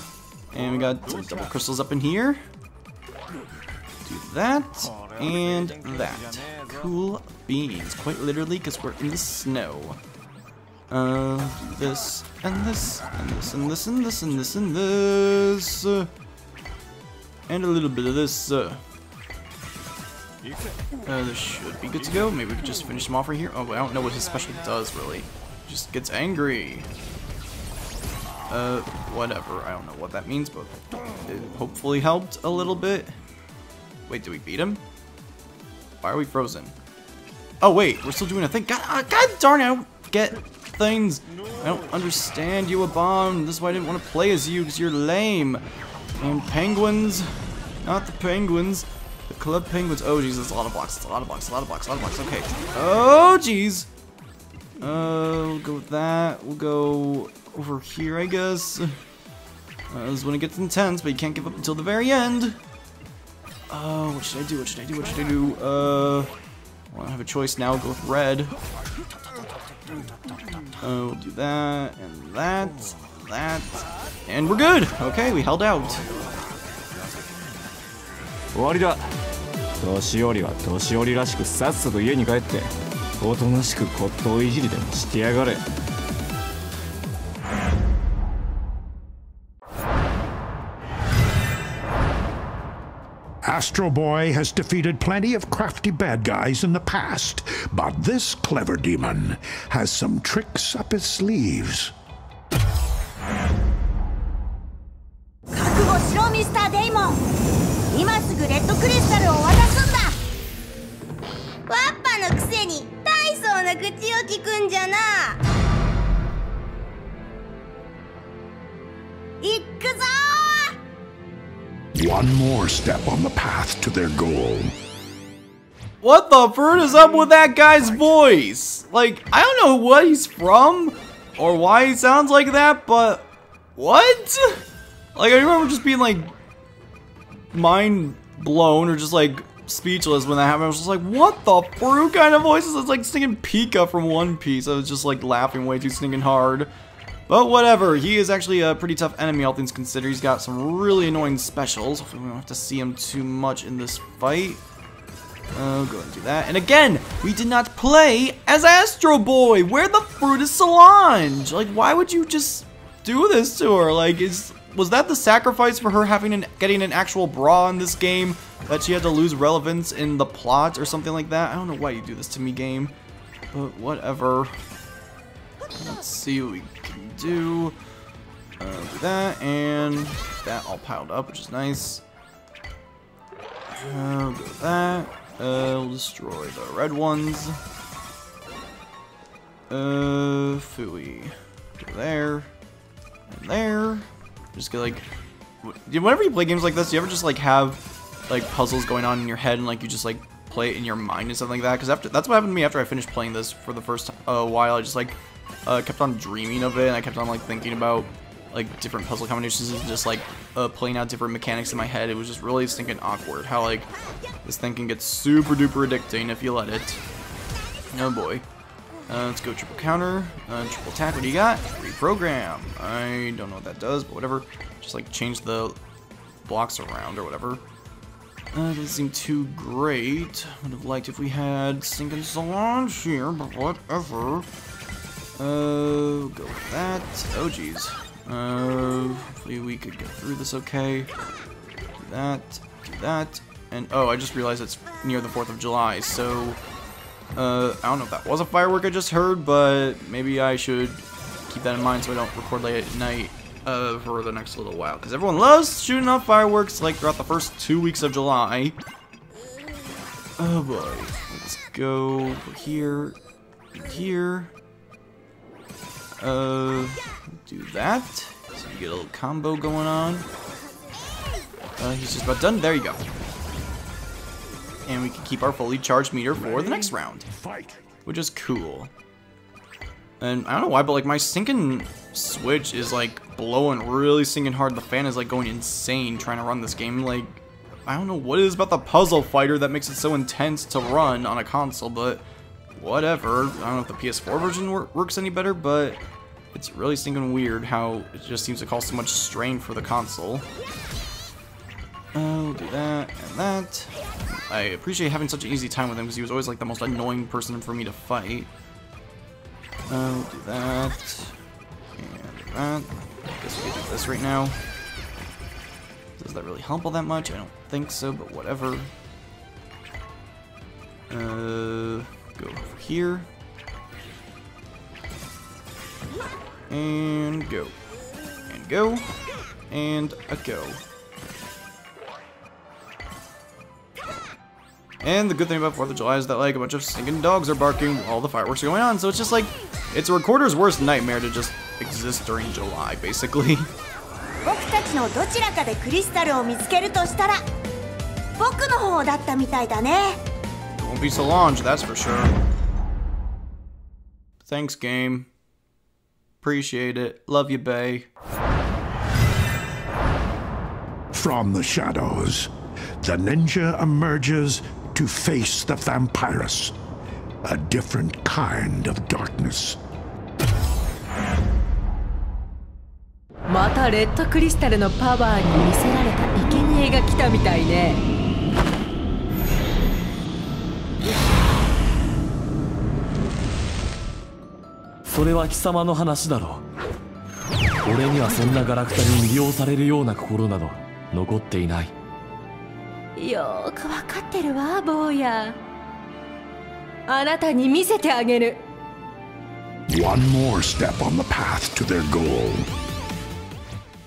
And we got some double crystals up in here. Do that, and that. Cool beans, quite literally, because we're in the snow. Uh, do this, and this, and this, and this, and this, and this, and this. And a little bit of this. Uh, uh, this should be good to go. Maybe we could just finish him off right here. Oh, I don't know what his special does, really. Just gets angry. Uh, whatever. I don't know what that means, but it hopefully helped a little bit. Wait, did we beat him? Why are we frozen? Oh, wait. We're still doing a thing. God, uh, God darn it. I don't get things. I don't understand you, Aban. This is why I didn't want to play as you, because you're lame. And penguins. Not the penguins. The club penguins. Oh, jeez, that's a lot of blocks. It's a lot of blocks. A lot of blocks. A lot of blocks. Okay. Oh, jeez. Uh, we'll go with that. We'll go over here, I guess. Uh, this is when it gets intense, but you can't give up until the very end. Oh, uh, what should I do? What should I do? What should I do? Uh, well, I have a choice now. Go with red. Uh, we'll do that, and that, that, and we're good! Okay, we held out. 終わりだ年寄りは年寄りらしくさっさと家に帰っておとなしく骨董いじりでもしてやがれ Astro Boy has defeated plenty of crafty bad guys in the past, but this clever demon has some tricks up his sleeves. スター・デイモン今すぐレッドクリスタルを渡すんだワッパのくせに大層な口を聞くんじゃないっくぞ One more step on the path to their goal. What the fruit is up with that guy's voice? Like, I don't know what he's from or why he sounds like that, but what? Like, I remember just being like mind blown or just like speechless when that happened. I was just like, what the fruit kind of voices? It's like singing Pica from One Piece. I was just like laughing way too stinking hard. But whatever, he is actually a pretty tough enemy, all things considered. He's got some really annoying specials. Hopefully we don't have to see him too much in this fight. Oh, go and do that. And again, we did not play as Astro Boy. Where the fruit is Solange? Like, why would you just do this to her? Like, is was that the sacrifice for her having an getting an actual bra in this game? That she had to lose relevance in the plot or something like that? I don't know why you do this to me, game. But whatever. Let's see what we can do. Uh, do that, and that all piled up, which is nice. Uh, that. Uh, we'll destroy the red ones. Uh, Fooey. There. And there. Just get like... Whenever you play games like this, do you ever just like have like puzzles going on in your head and like you just like play it in your mind and something like that? Because after that's what happened to me after I finished playing this for the first uh, while. I just like uh, kept on dreaming of it and I kept on like thinking about like different puzzle combinations and just like uh, playing out different mechanics in my head. It was just really stinking awkward how like this thing can get super duper addicting if you let it. Oh boy. Uh, let's go triple counter, uh, triple attack. What do you got? Reprogram. I don't know what that does, but whatever. Just like change the blocks around or whatever. Uh, doesn't seem too great. Would have liked if we had Sink and here, but whatever. Uh, go with that. Oh, jeez. Uh, hopefully we could get through this okay. Do that, do that, and oh, I just realized it's near the 4th of July, so uh, I don't know if that was a firework I just heard, but maybe I should keep that in mind so I don't record late at night uh, for the next little while. Because everyone loves shooting off fireworks like throughout the first two weeks of July. Oh boy. Let's go here, here. Uh, do that. So you get a little combo going on. Uh, he's just about done. There you go and we can keep our fully charged meter for the next round. Which is cool. And I don't know why, but like my sinking switch is like blowing really sinking hard. The fan is like going insane trying to run this game. Like, I don't know what it is about the puzzle fighter that makes it so intense to run on a console, but whatever. I don't know if the PS4 version wor works any better, but it's really stinking weird how it just seems to cause so much strain for the console. Do that and that. I appreciate having such an easy time with him because he was always like the most annoying person for me to fight. Oh, do that. And that. I guess we can do this right now. Does that really help all that much? I don't think so, but whatever. Uh, go over here. And go. And go. And a go. And the good thing about 4th of July is that like a bunch of stinking dogs are barking while the fireworks are going on. So it's just like, it's a recorder's worst nightmare to just exist during July, basically. 僕たちのどちらかでクリスタルを見つけるとしたら僕の方だったみたいだね Won't be Solange, that's for sure. Thanks, game. Appreciate it. Love you, Bay. From the shadows, the ninja emerges to face the vampirus, a different kind of darkness. またレッドクリスタルのパワーに見せられた生贄が来たみたいね。それは貴様の話だろう。俺にはそんなガラクタに魅了されるような心など残っていないよーくわかってるわ坊やあなたに見せてあげる One more step on the path to their goal.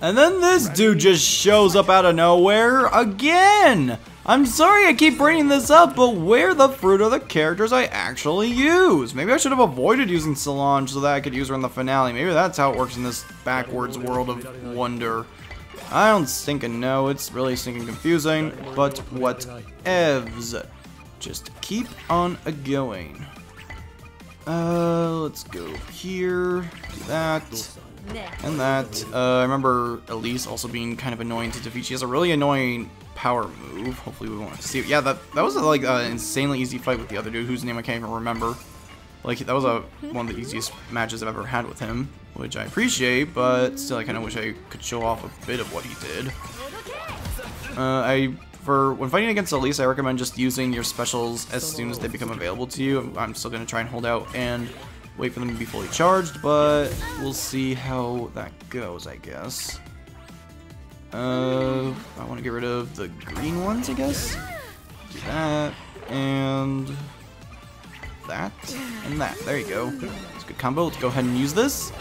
And then this dude just shows up out of nowhere again! I'm sorry I keep bringing this up, but where the fruit are the characters I actually use? Maybe I should have avoided using Solange so that I could use her in the finale. Maybe that's how it works in this backwards world of wonder. I don't stinking know, it's really stinking confusing, but what evs. Just keep on a going. Uh, let's go here, do that, And that, uh, I remember Elise also being kind of annoying to defeat. She has a really annoying power move. Hopefully we won't see it. Yeah, that, that was a, like an insanely easy fight with the other dude whose name I can't even remember. Like, that was a one of the easiest matches I've ever had with him, which I appreciate, but still I kind of wish I could show off a bit of what he did. Uh, I for when fighting against Elise, I recommend just using your specials as soon as they become available to you. I'm still going to try and hold out and wait for them to be fully charged, but we'll see how that goes, I guess. Uh, I want to get rid of the green ones, I guess. Do that, and that, and that. There you go. Good combo. Let's go ahead and use this.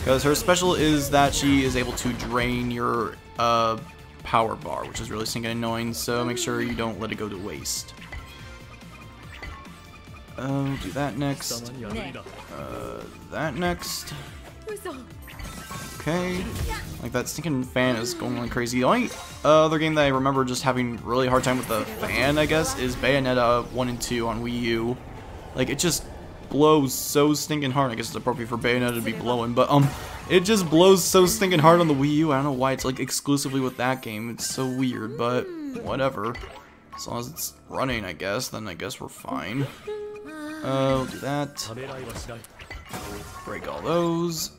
Because her special is that she is able to drain your uh, power bar, which is really stinking annoying, so make sure you don't let it go to waste. Uh, do that next. Uh, that next. Okay. Like, that stinking fan is going like crazy. The only other game that I remember just having really hard time with the fan, I guess, is Bayonetta 1 and 2 on Wii U. Like, it just blows so stinking hard. I guess it's appropriate for Bayonetta to be blowing, but, um, it just blows so stinking hard on the Wii U. I don't know why it's, like, exclusively with that game. It's so weird, but whatever. As long as it's running, I guess, then I guess we're fine. Uh, we'll do that. Break all those.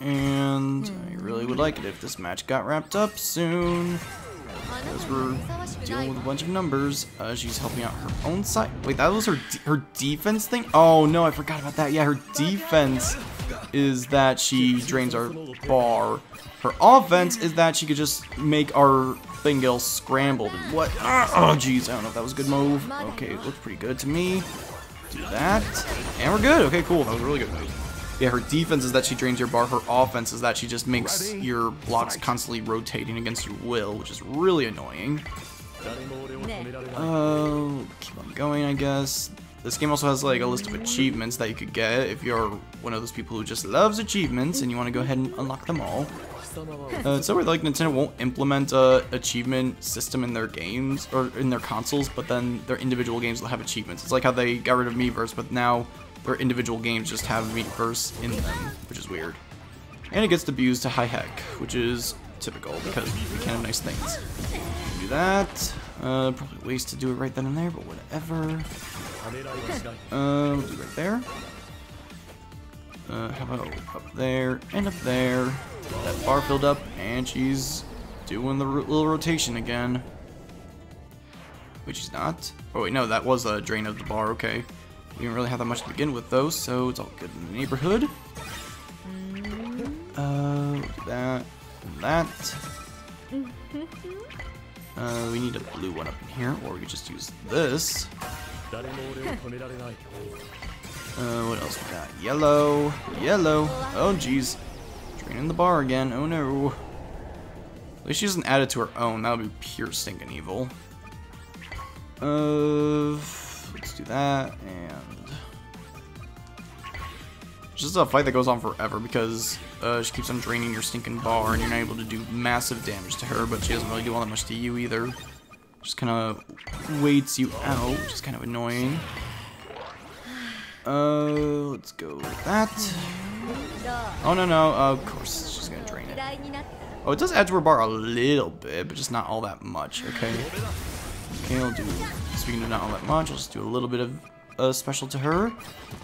And I really would like it if this match got wrapped up soon. Because we're dealing with a bunch of numbers. Uh, she's helping out her own side. Wait, that was her her defense thing? Oh, no, I forgot about that. Yeah, her defense is that she drains our bar. Her offense is that she could just make our thing get all scrambled. What? Oh, jeez, I don't know if that was a good move. Okay, it looked pretty good to me. Do that. And we're good. Okay, cool. That was really good move. Yeah, her defense is that she drains your bar. Her offense is that she just makes Ready? your blocks constantly rotating against your will, which is really annoying. Uh, keep on going, I guess. This game also has like a list of achievements that you could get if you're one of those people who just loves achievements and you want to go ahead and unlock them all. Uh, it's so weird, like Nintendo won't implement a achievement system in their games or in their consoles, but then their individual games will have achievements. It's like how they got rid of Miiverse, but now their individual games just have Miiverse in them, which is weird. And it gets abused to high heck, which is typical because we can't have nice things. Do that. Uh, probably ways to do it right then and there, but whatever. Uh, we'll do right there. Uh, how about up there and up there? That bar filled up, and she's doing the little rotation again. Which she's not. Oh wait, no, that was a drain of the bar, okay. We didn't really have that much to begin with though, so it's all good in the neighborhood. Uh, that, and that. Uh, we need a blue one up in here, or we could just use this. Uh, what else we got? Yellow, yellow. Oh, jeez. Draining the bar again. Oh, no. At least she doesn't add it to her own. That would be pure stinking evil. Uh, let's do that, and... It's just a fight that goes on forever because uh, she keeps on draining your stinking bar and you're not able to do massive damage to her, but she doesn't really do all that much to you either. Just kind of waits you out, which is kind of annoying. Uh, let's go with that. Oh, no, no, uh, of course, she's gonna drain it. Oh, it does to her bar a little bit, but just not all that much, okay? Okay, I'll do, speaking of not all that much, I'll just do a little bit of uh, special to her,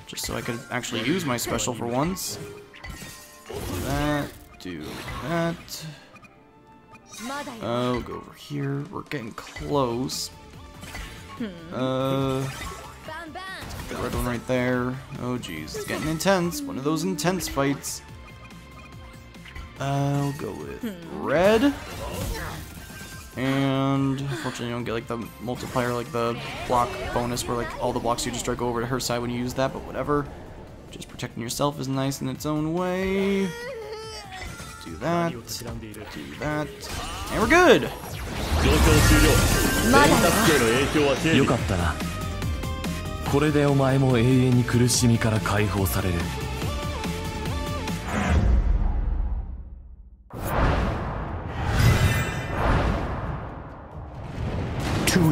just so I could actually use my special for once. Do that, do that. Oh, go over here. We're getting close. Uh, the red one right there. Oh, geez, it's getting intense. One of those intense fights. I'll go with red. And unfortunately, you don't get like the multiplier, like the block bonus, where like all the blocks you just drag over to her side when you use that. But whatever. Just protecting yourself is nice in its own way. Do that. Do that. And we're good! よ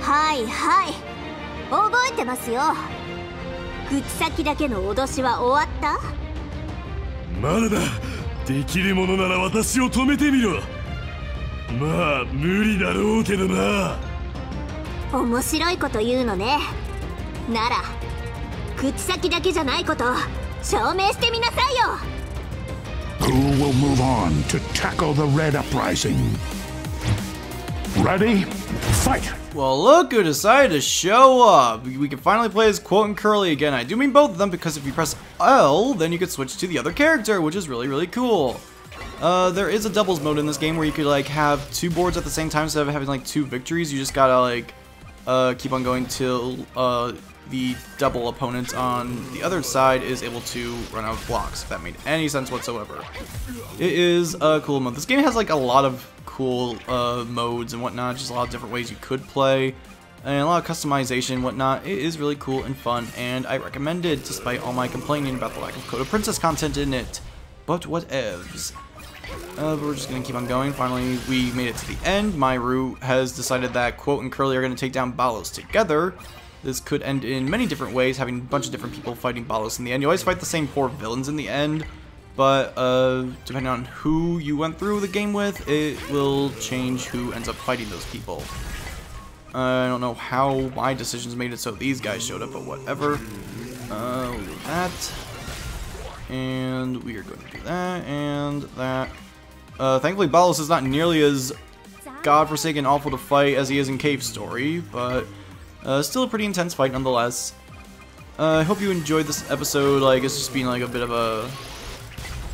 はいはい。覚えてますよ。口先だけの脅しは終わった？まだだ。できるものなら私を止めてみろ。まあ無理だろうけどな。面白いこと言うのね。なら口先だけじゃないことを証明してみなさいよ。Who will move on to tackle the Red Uprising? Ready? Fight! Well, look who decided to show up! We can finally play as Quote and Curly again. I do mean both of them because if you press L, then you could switch to the other character, which is really, really cool. Uh, there is a doubles mode in this game where you could, like, have two boards at the same time instead of having, like, two victories. You just gotta, like, uh, keep on going till, uh, the double opponent on the other side is able to run out of blocks, if that made any sense whatsoever. It is a cool mode. This game has like a lot of cool uh, modes and whatnot, just a lot of different ways you could play, and a lot of customization and whatnot. It is really cool and fun, and I recommend it despite all my complaining about the lack of Code of Princess content in it. But whatevs. Uh, but we're just gonna keep on going. Finally, we made it to the end. My route has decided that Quote and Curly are gonna take down Ballos together. This could end in many different ways, having a bunch of different people fighting Ballos in the end. You always fight the same four villains in the end, but uh, depending on who you went through the game with, it will change who ends up fighting those people. I don't know how my decisions made it so these guys showed up, but whatever. Uh, we'll do that. And we are going to do that and that. Uh, thankfully, Ballos is not nearly as godforsaken awful to fight as he is in Cave Story, but uh, still a pretty intense fight nonetheless. Uh, I hope you enjoyed this episode, like, it's just being like a bit of a,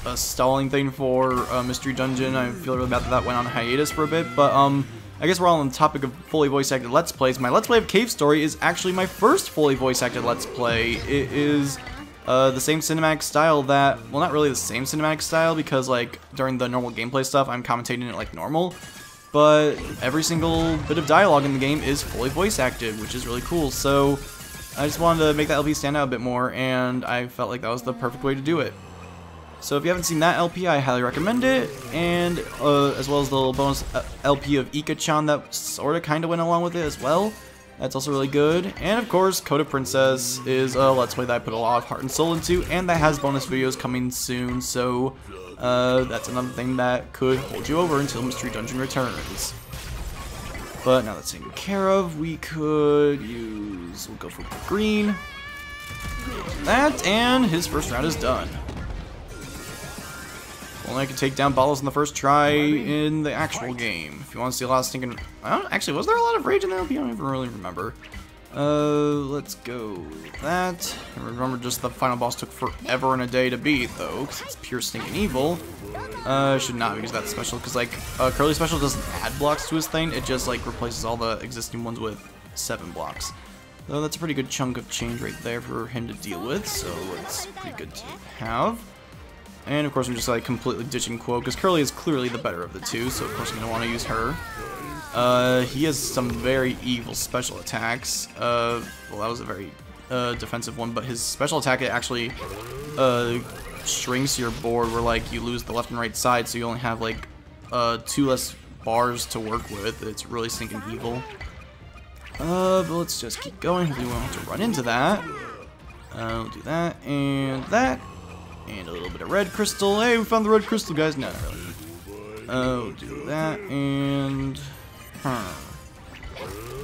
a stalling thing for uh, Mystery Dungeon. I feel really bad that that went on hiatus for a bit, but um, I guess we're all on the topic of fully voice acted Let's Plays. My Let's Play of Cave Story is actually my first fully voice acted Let's Play. It is uh, the same cinematic style that, well not really the same cinematic style because like during the normal gameplay stuff I'm commentating it like normal, but every single bit of dialogue in the game is fully voice acted, which is really cool. So I just wanted to make that LP stand out a bit more, and I felt like that was the perfect way to do it. So if you haven't seen that LP, I highly recommend it, and uh, as well as the little bonus uh, LP of Ika-chan that sort of kind of went along with it as well. That's also really good. And of course, Code of Princess is a Let's Play that I put a lot of heart and soul into, and that has bonus videos coming soon, so uh, that's another thing that could hold you over until Mystery Dungeon returns. But now that's taken care of, we could use, we'll go for green. That, and his first round is done. Only I could take down Ballos in the first try in the actual game. If you want to see a lot of stinking... I don't, actually, was there a lot of rage in the LP? I don't even really remember. Uh, let's go with that. remember, just the final boss took forever and a day to beat, though, because it's pure stinking evil. Uh, should not use that special, because, like, uh, Curly Special doesn't add blocks to his thing, it just, like, replaces all the existing ones with seven blocks. So that's a pretty good chunk of change right there for him to deal with, so it's pretty good to have. And of course I'm just like completely ditching Quo, because Curly is clearly the better of the two, so of course I'm going to want to use her. Uh, he has some very evil special attacks. Uh, well, that was a very uh, defensive one, but his special attack actually uh, shrinks your board where like you lose the left and right side, so you only have like uh, two less bars to work with. It's really stinking evil. Uh, but let's just keep going. We won't have to run into that. Uh, we'll do that and that. And a little bit of red crystal. Hey, we found the red crystal, guys. No, not really. We'll do that and... Huh.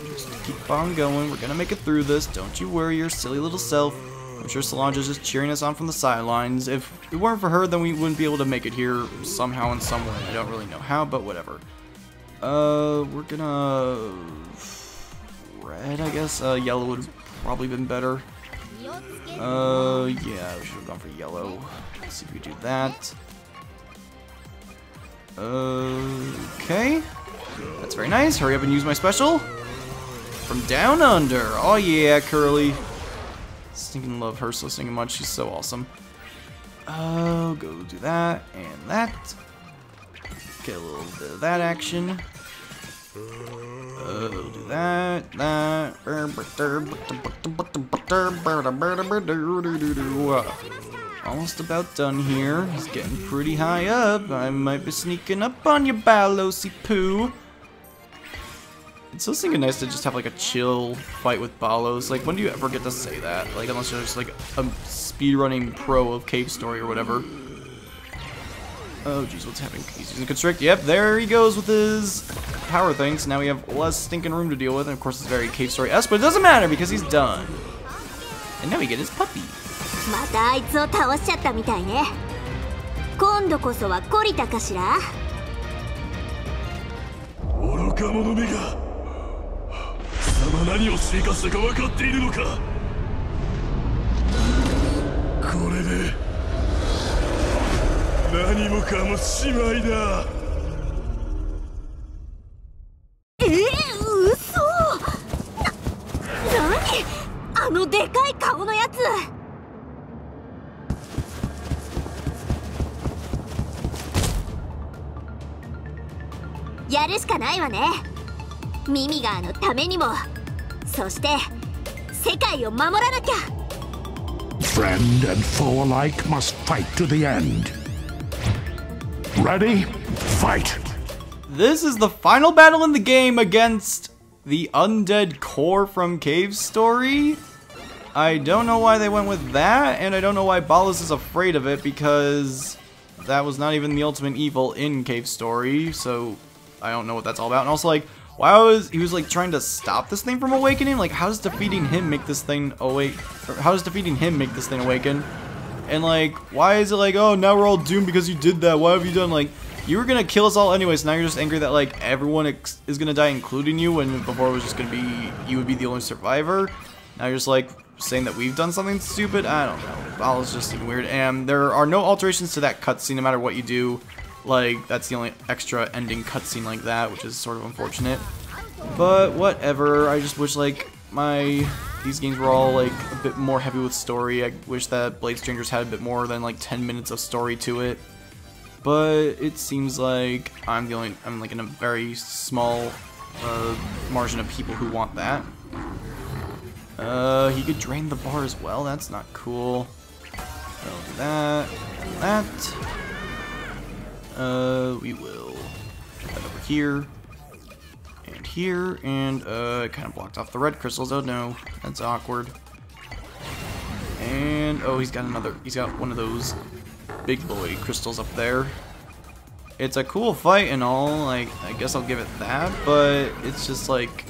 Just keep on going. We're gonna make it through this. Don't you worry your silly little self. I'm sure Solange is just cheering us on from the sidelines. If it weren't for her, then we wouldn't be able to make it here somehow in some way. I don't really know how, but whatever. Uh, we're gonna... Red, I guess? Uh, yellow would probably been better. Uh, yeah, we should have gone for yellow. Let's see if we do that. Okay. That's very nice. Hurry up and use my special. From down under. Oh yeah, Curly. Stinking love her so stinking much. She's so awesome. Oh, uh, go do that and that. Get a little bit of that action. That. Almost about done here. He's getting pretty high up. I might be sneaking up on you, Balosy Poo. It's so stinking nice to just have like a chill fight with Ballos. Like, when do you ever get to say that? Like, unless you're just like a speedrunning pro of Cave Story or whatever. Oh, jeez, what's happening? He's using Constrict. Yep, there he goes with his power things. Now we have less stinking room to deal with. And of course, it's very Cave Story-esque, but it doesn't matter because he's done. And now we get his puppy. またあいつを倒しちゃったみたいね今度こそは懲りたかしら愚か者めが貴様何をしでかしたか分かっているのかこれで 何もかもしまいだ。えー、嘘。な何あのでかい顔のやつ。やるしかないわね。ミミガーのためにも。そして世界を守らなきゃ。Friend and foe alike must fight to the end. Ready? Fight! This is the final battle in the game against the undead core from Cave Story. I don't know why they went with that, and I don't know why Ballos is afraid of it, because that was not even the ultimate evil in Cave Story, so I don't know what that's all about. And also, like, why was he was like trying to stop this thing from awakening? Like, how does defeating him make this thing awake? Or how does defeating him make this thing awaken? And like, why is it like, oh, now we're all doomed because you did that? Why have you done like? You were gonna kill us all anyways. Now you're just angry that like everyone is gonna die, including you. When before it was just gonna be you would be the only survivor. Now you're just like saying that we've done something stupid. I don't know. All is just weird. And there are no alterations to that cutscene, no matter what you do. Like, that's the only extra ending cutscene like that, which is sort of unfortunate. But whatever, I just wish, like, my... These games were all, like, a bit more heavy with story. I wish that Blade Strangers had a bit more than, like, 10 minutes of story to it. But it seems like I'm the only... I'm, like, in a very small uh, margin of people who want that. Uh, he could drain the bar as well. That's not cool. Do that. That. Uh, we will head over here here, and uh, kind of blocked off the red crystals. Oh no, that's awkward. And oh, he's got another. He's got one of those big boy crystals up there. It's a cool fight and all. Like, I guess I'll give it that, but it's just like,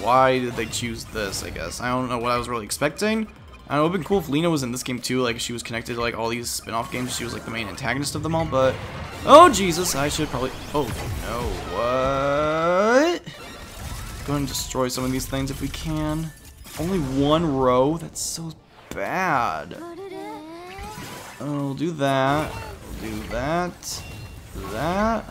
why did they choose this? I guess I don't know what I was really expecting. I it would have been cool if Lena was in this game too, like she was connected to like all these spin-off games, she was like the main antagonist of them all, but... Oh Jesus, I should probably... Oh no, what? Go and destroy some of these things if we can. Only one row? That's so bad. I'll do that, do that, do that.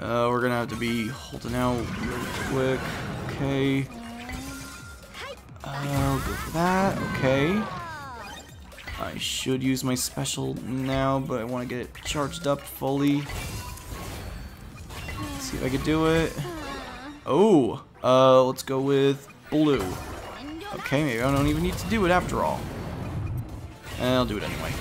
Uh, we're gonna have to be holding out real quick, okay. I'll go for that, okay. I should use my special now, but I want to get it charged up fully. Let's see if I can do it. Oh, uh, let's go with blue. Okay, maybe I don't even need to do it after all. And I'll do it anyway.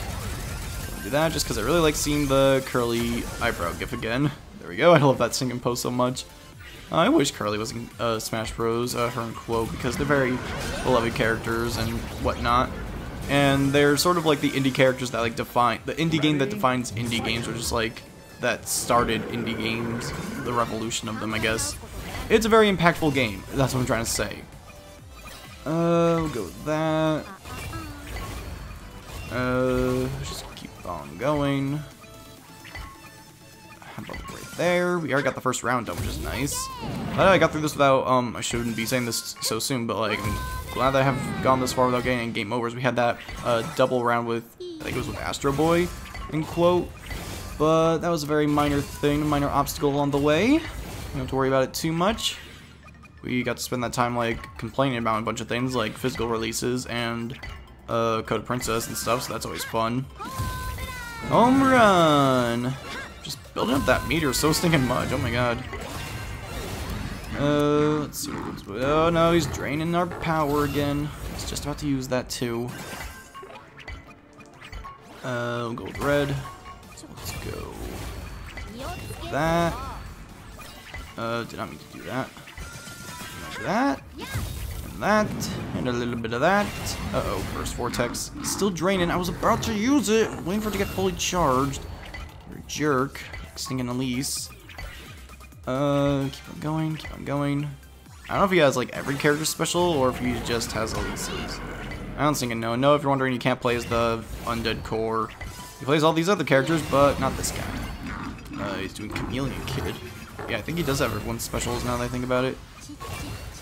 Do that just because I really like seeing the curly eyebrow gif again. There we go, I love that singing pose so much. I wish Curly was in uh, Smash Bros. Uh, her and Quo because they're very beloved characters and whatnot, and they're sort of like the indie characters that like define the indie game that defines indie games, or just like that started indie games, the revolution of them, I guess. It's a very impactful game. That's what I'm trying to say. Uh, we'll go with that. Uh, just keep on going. Right there? We already got the first round done, which is nice. I got through this without, um, I shouldn't be saying this so soon, but like, I'm glad that I have gone this far without getting game overs. We had that, uh, double round with, I think it was with Astro Boy, in quote. But that was a very minor thing, a minor obstacle along the way. Don't have to worry about it too much. We got to spend that time, like, complaining about a bunch of things, like physical releases and, uh, Code Princess and stuff, so that's always fun. Home run! Just building up that meter so stinking much, oh my god. Uh, let's see. Oh no, he's draining our power again. He's just about to use that too. Uh, we'll go with red. Let's go. That. Uh, did not mean to do that. Do that. And that. And a little bit of that. Uh-oh, first vortex. Still draining. I was about to use it. Waiting for it to get fully charged. You're a jerk. Stinging Elise. Uh, keep on going, keep on going. I don't know if he has like every character special or if he just has Elise's. I don't think I know. No, if you're wondering, he can't play as the Undead Core. He plays all these other characters, but not this guy. Uh, he's doing Chameleon Kid. Yeah, I think he does have one specials now that I think about it.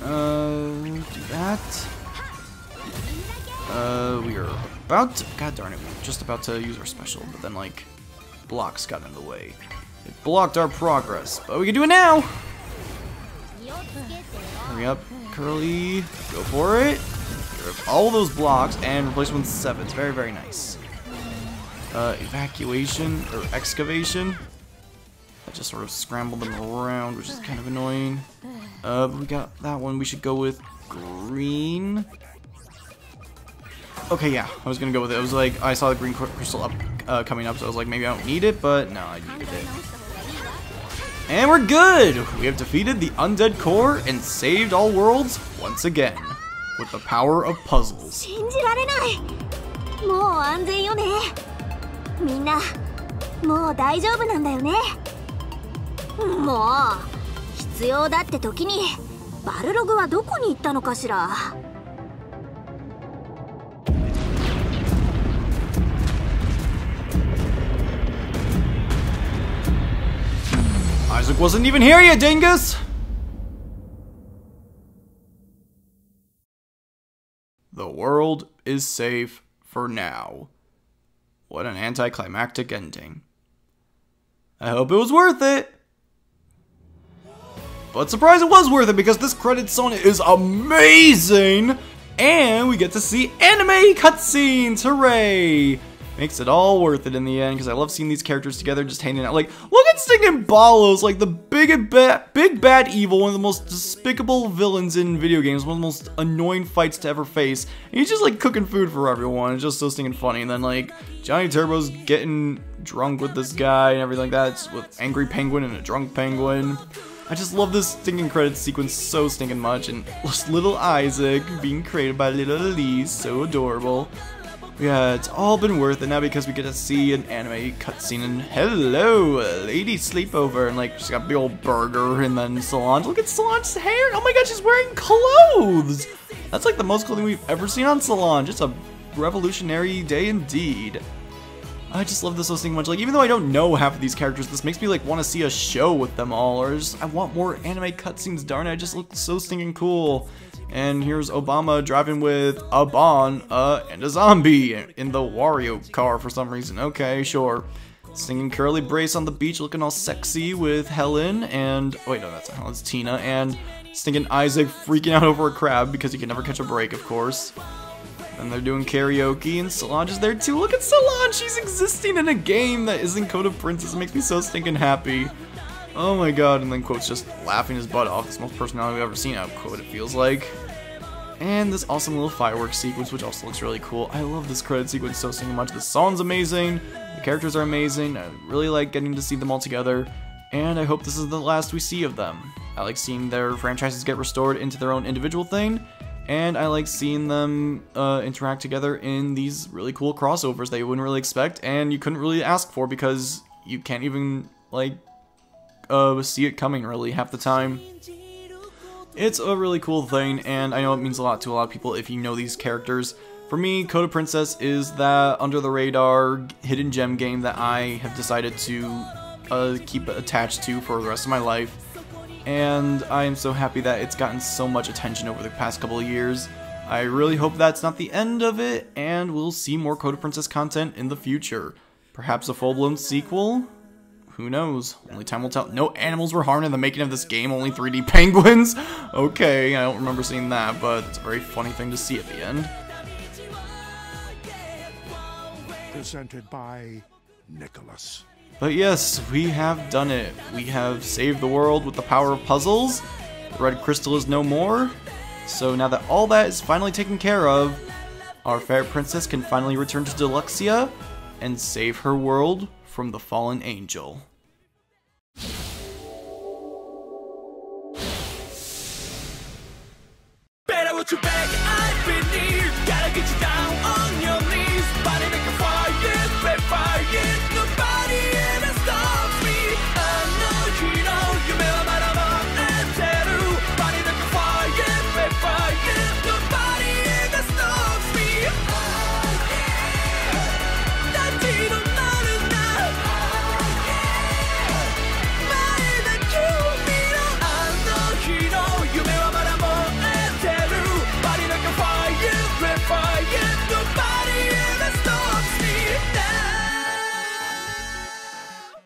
Uh, do that. Uh, we are about to, god darn it, we were just about to use our special, but then like, blocks got in the way. It blocked our progress, but we can do it now! Hurry up, Curly, go for it. All those blocks and replace them with sevens. Very, very nice. Uh, evacuation, or excavation. I just sort of scrambled them around, which is kind of annoying. Uh, but we got that one. We should go with green. Okay, yeah, I was gonna go with it. It was like, I saw the green crystal up, uh, coming up, so I was like, maybe I don't need it, but no, I needed it. And we're good! We have defeated the Undead Core and saved all worlds once again. With the power of puzzles. 信じられないもう安全よねみんなもう大丈夫なんだよね もう必要だって時にバルログはどこに行ったのかしら Isaac wasn't even here yet, dingus! The world is safe for now. What an anticlimactic ending. I hope it was worth it! But surprise, it was worth it because this credit song is amazing! And we get to see anime cutscenes! Hooray! Makes it all worth it in the end because I love seeing these characters together just hanging out. Like, look at Stinging Ballos, like the big bad, big bad evil, one of the most despicable villains in video games, one of the most annoying fights to ever face. And he's just like cooking food for everyone. It's just so stinking funny. And then like Johnny Turbo's getting drunk with this guy and everything like that. It's with Angry Penguin and a drunk penguin. I just love this stinking credits sequence so stinking much, and little Isaac being created by little Elise, so adorable. Yeah, it's all been worth it now because we get to see an anime cutscene and hello, lady sleepover, and like she's got big old burger and then Solange. Look at Solange's hair! Oh my god, she's wearing clothes! That's like the most clothing we've ever seen on Solange. It's a revolutionary day indeed. I just love this so stinking much. Like, even though I don't know half of these characters, this makes me like want to see a show with them all, or just I want more anime cutscenes. Darn it, I just look so stinking cool. And here's Obama driving with a Bon uh, and a zombie in the Wario car for some reason. Okay, sure. Singing Curly Brace on the beach looking all sexy with Helen and... Oh, wait, no, that's not Helen, it's Tina. And stinking Isaac freaking out over a crab because he can never catch a break, of course. And they're doing karaoke and Solange is there too. Look at Solange, she's existing in a game that isn't Code of Princess. It makes me so stinking happy. Oh my god, and then Quote's just laughing his butt off. It's the most personality we've ever seen out of Quote, it feels like. And this awesome little fireworks sequence, which also looks really cool. I love this credit sequence so so much. The song's amazing, the characters are amazing, I really like getting to see them all together, and I hope this is the last we see of them. I like seeing their franchises get restored into their own individual thing, and I like seeing them uh, interact together in these really cool crossovers that you wouldn't really expect, and you couldn't really ask for because you can't even, like, uh, see it coming really half the time. It's a really cool thing, and I know it means a lot to a lot of people if you know these characters. For me, Code of Princess is that under-the-radar hidden gem game that I have decided to uh, keep attached to for the rest of my life. And I am so happy that it's gotten so much attention over the past couple of years. I really hope that's not the end of it, and we'll see more Code of Princess content in the future. Perhaps a full-blown sequel? Who knows? Only time will tell. No animals were harmed in the making of this game, only 3D penguins? Okay, I don't remember seeing that, but it's a very funny thing to see at the end. Presented by Nicalis. But yes, we have done it. We have saved the world with the power of puzzles, The red crystal is no more. So now that all that is finally taken care of, our fair princess can finally return to Deluxia and save her world from the fallen angel. Better what you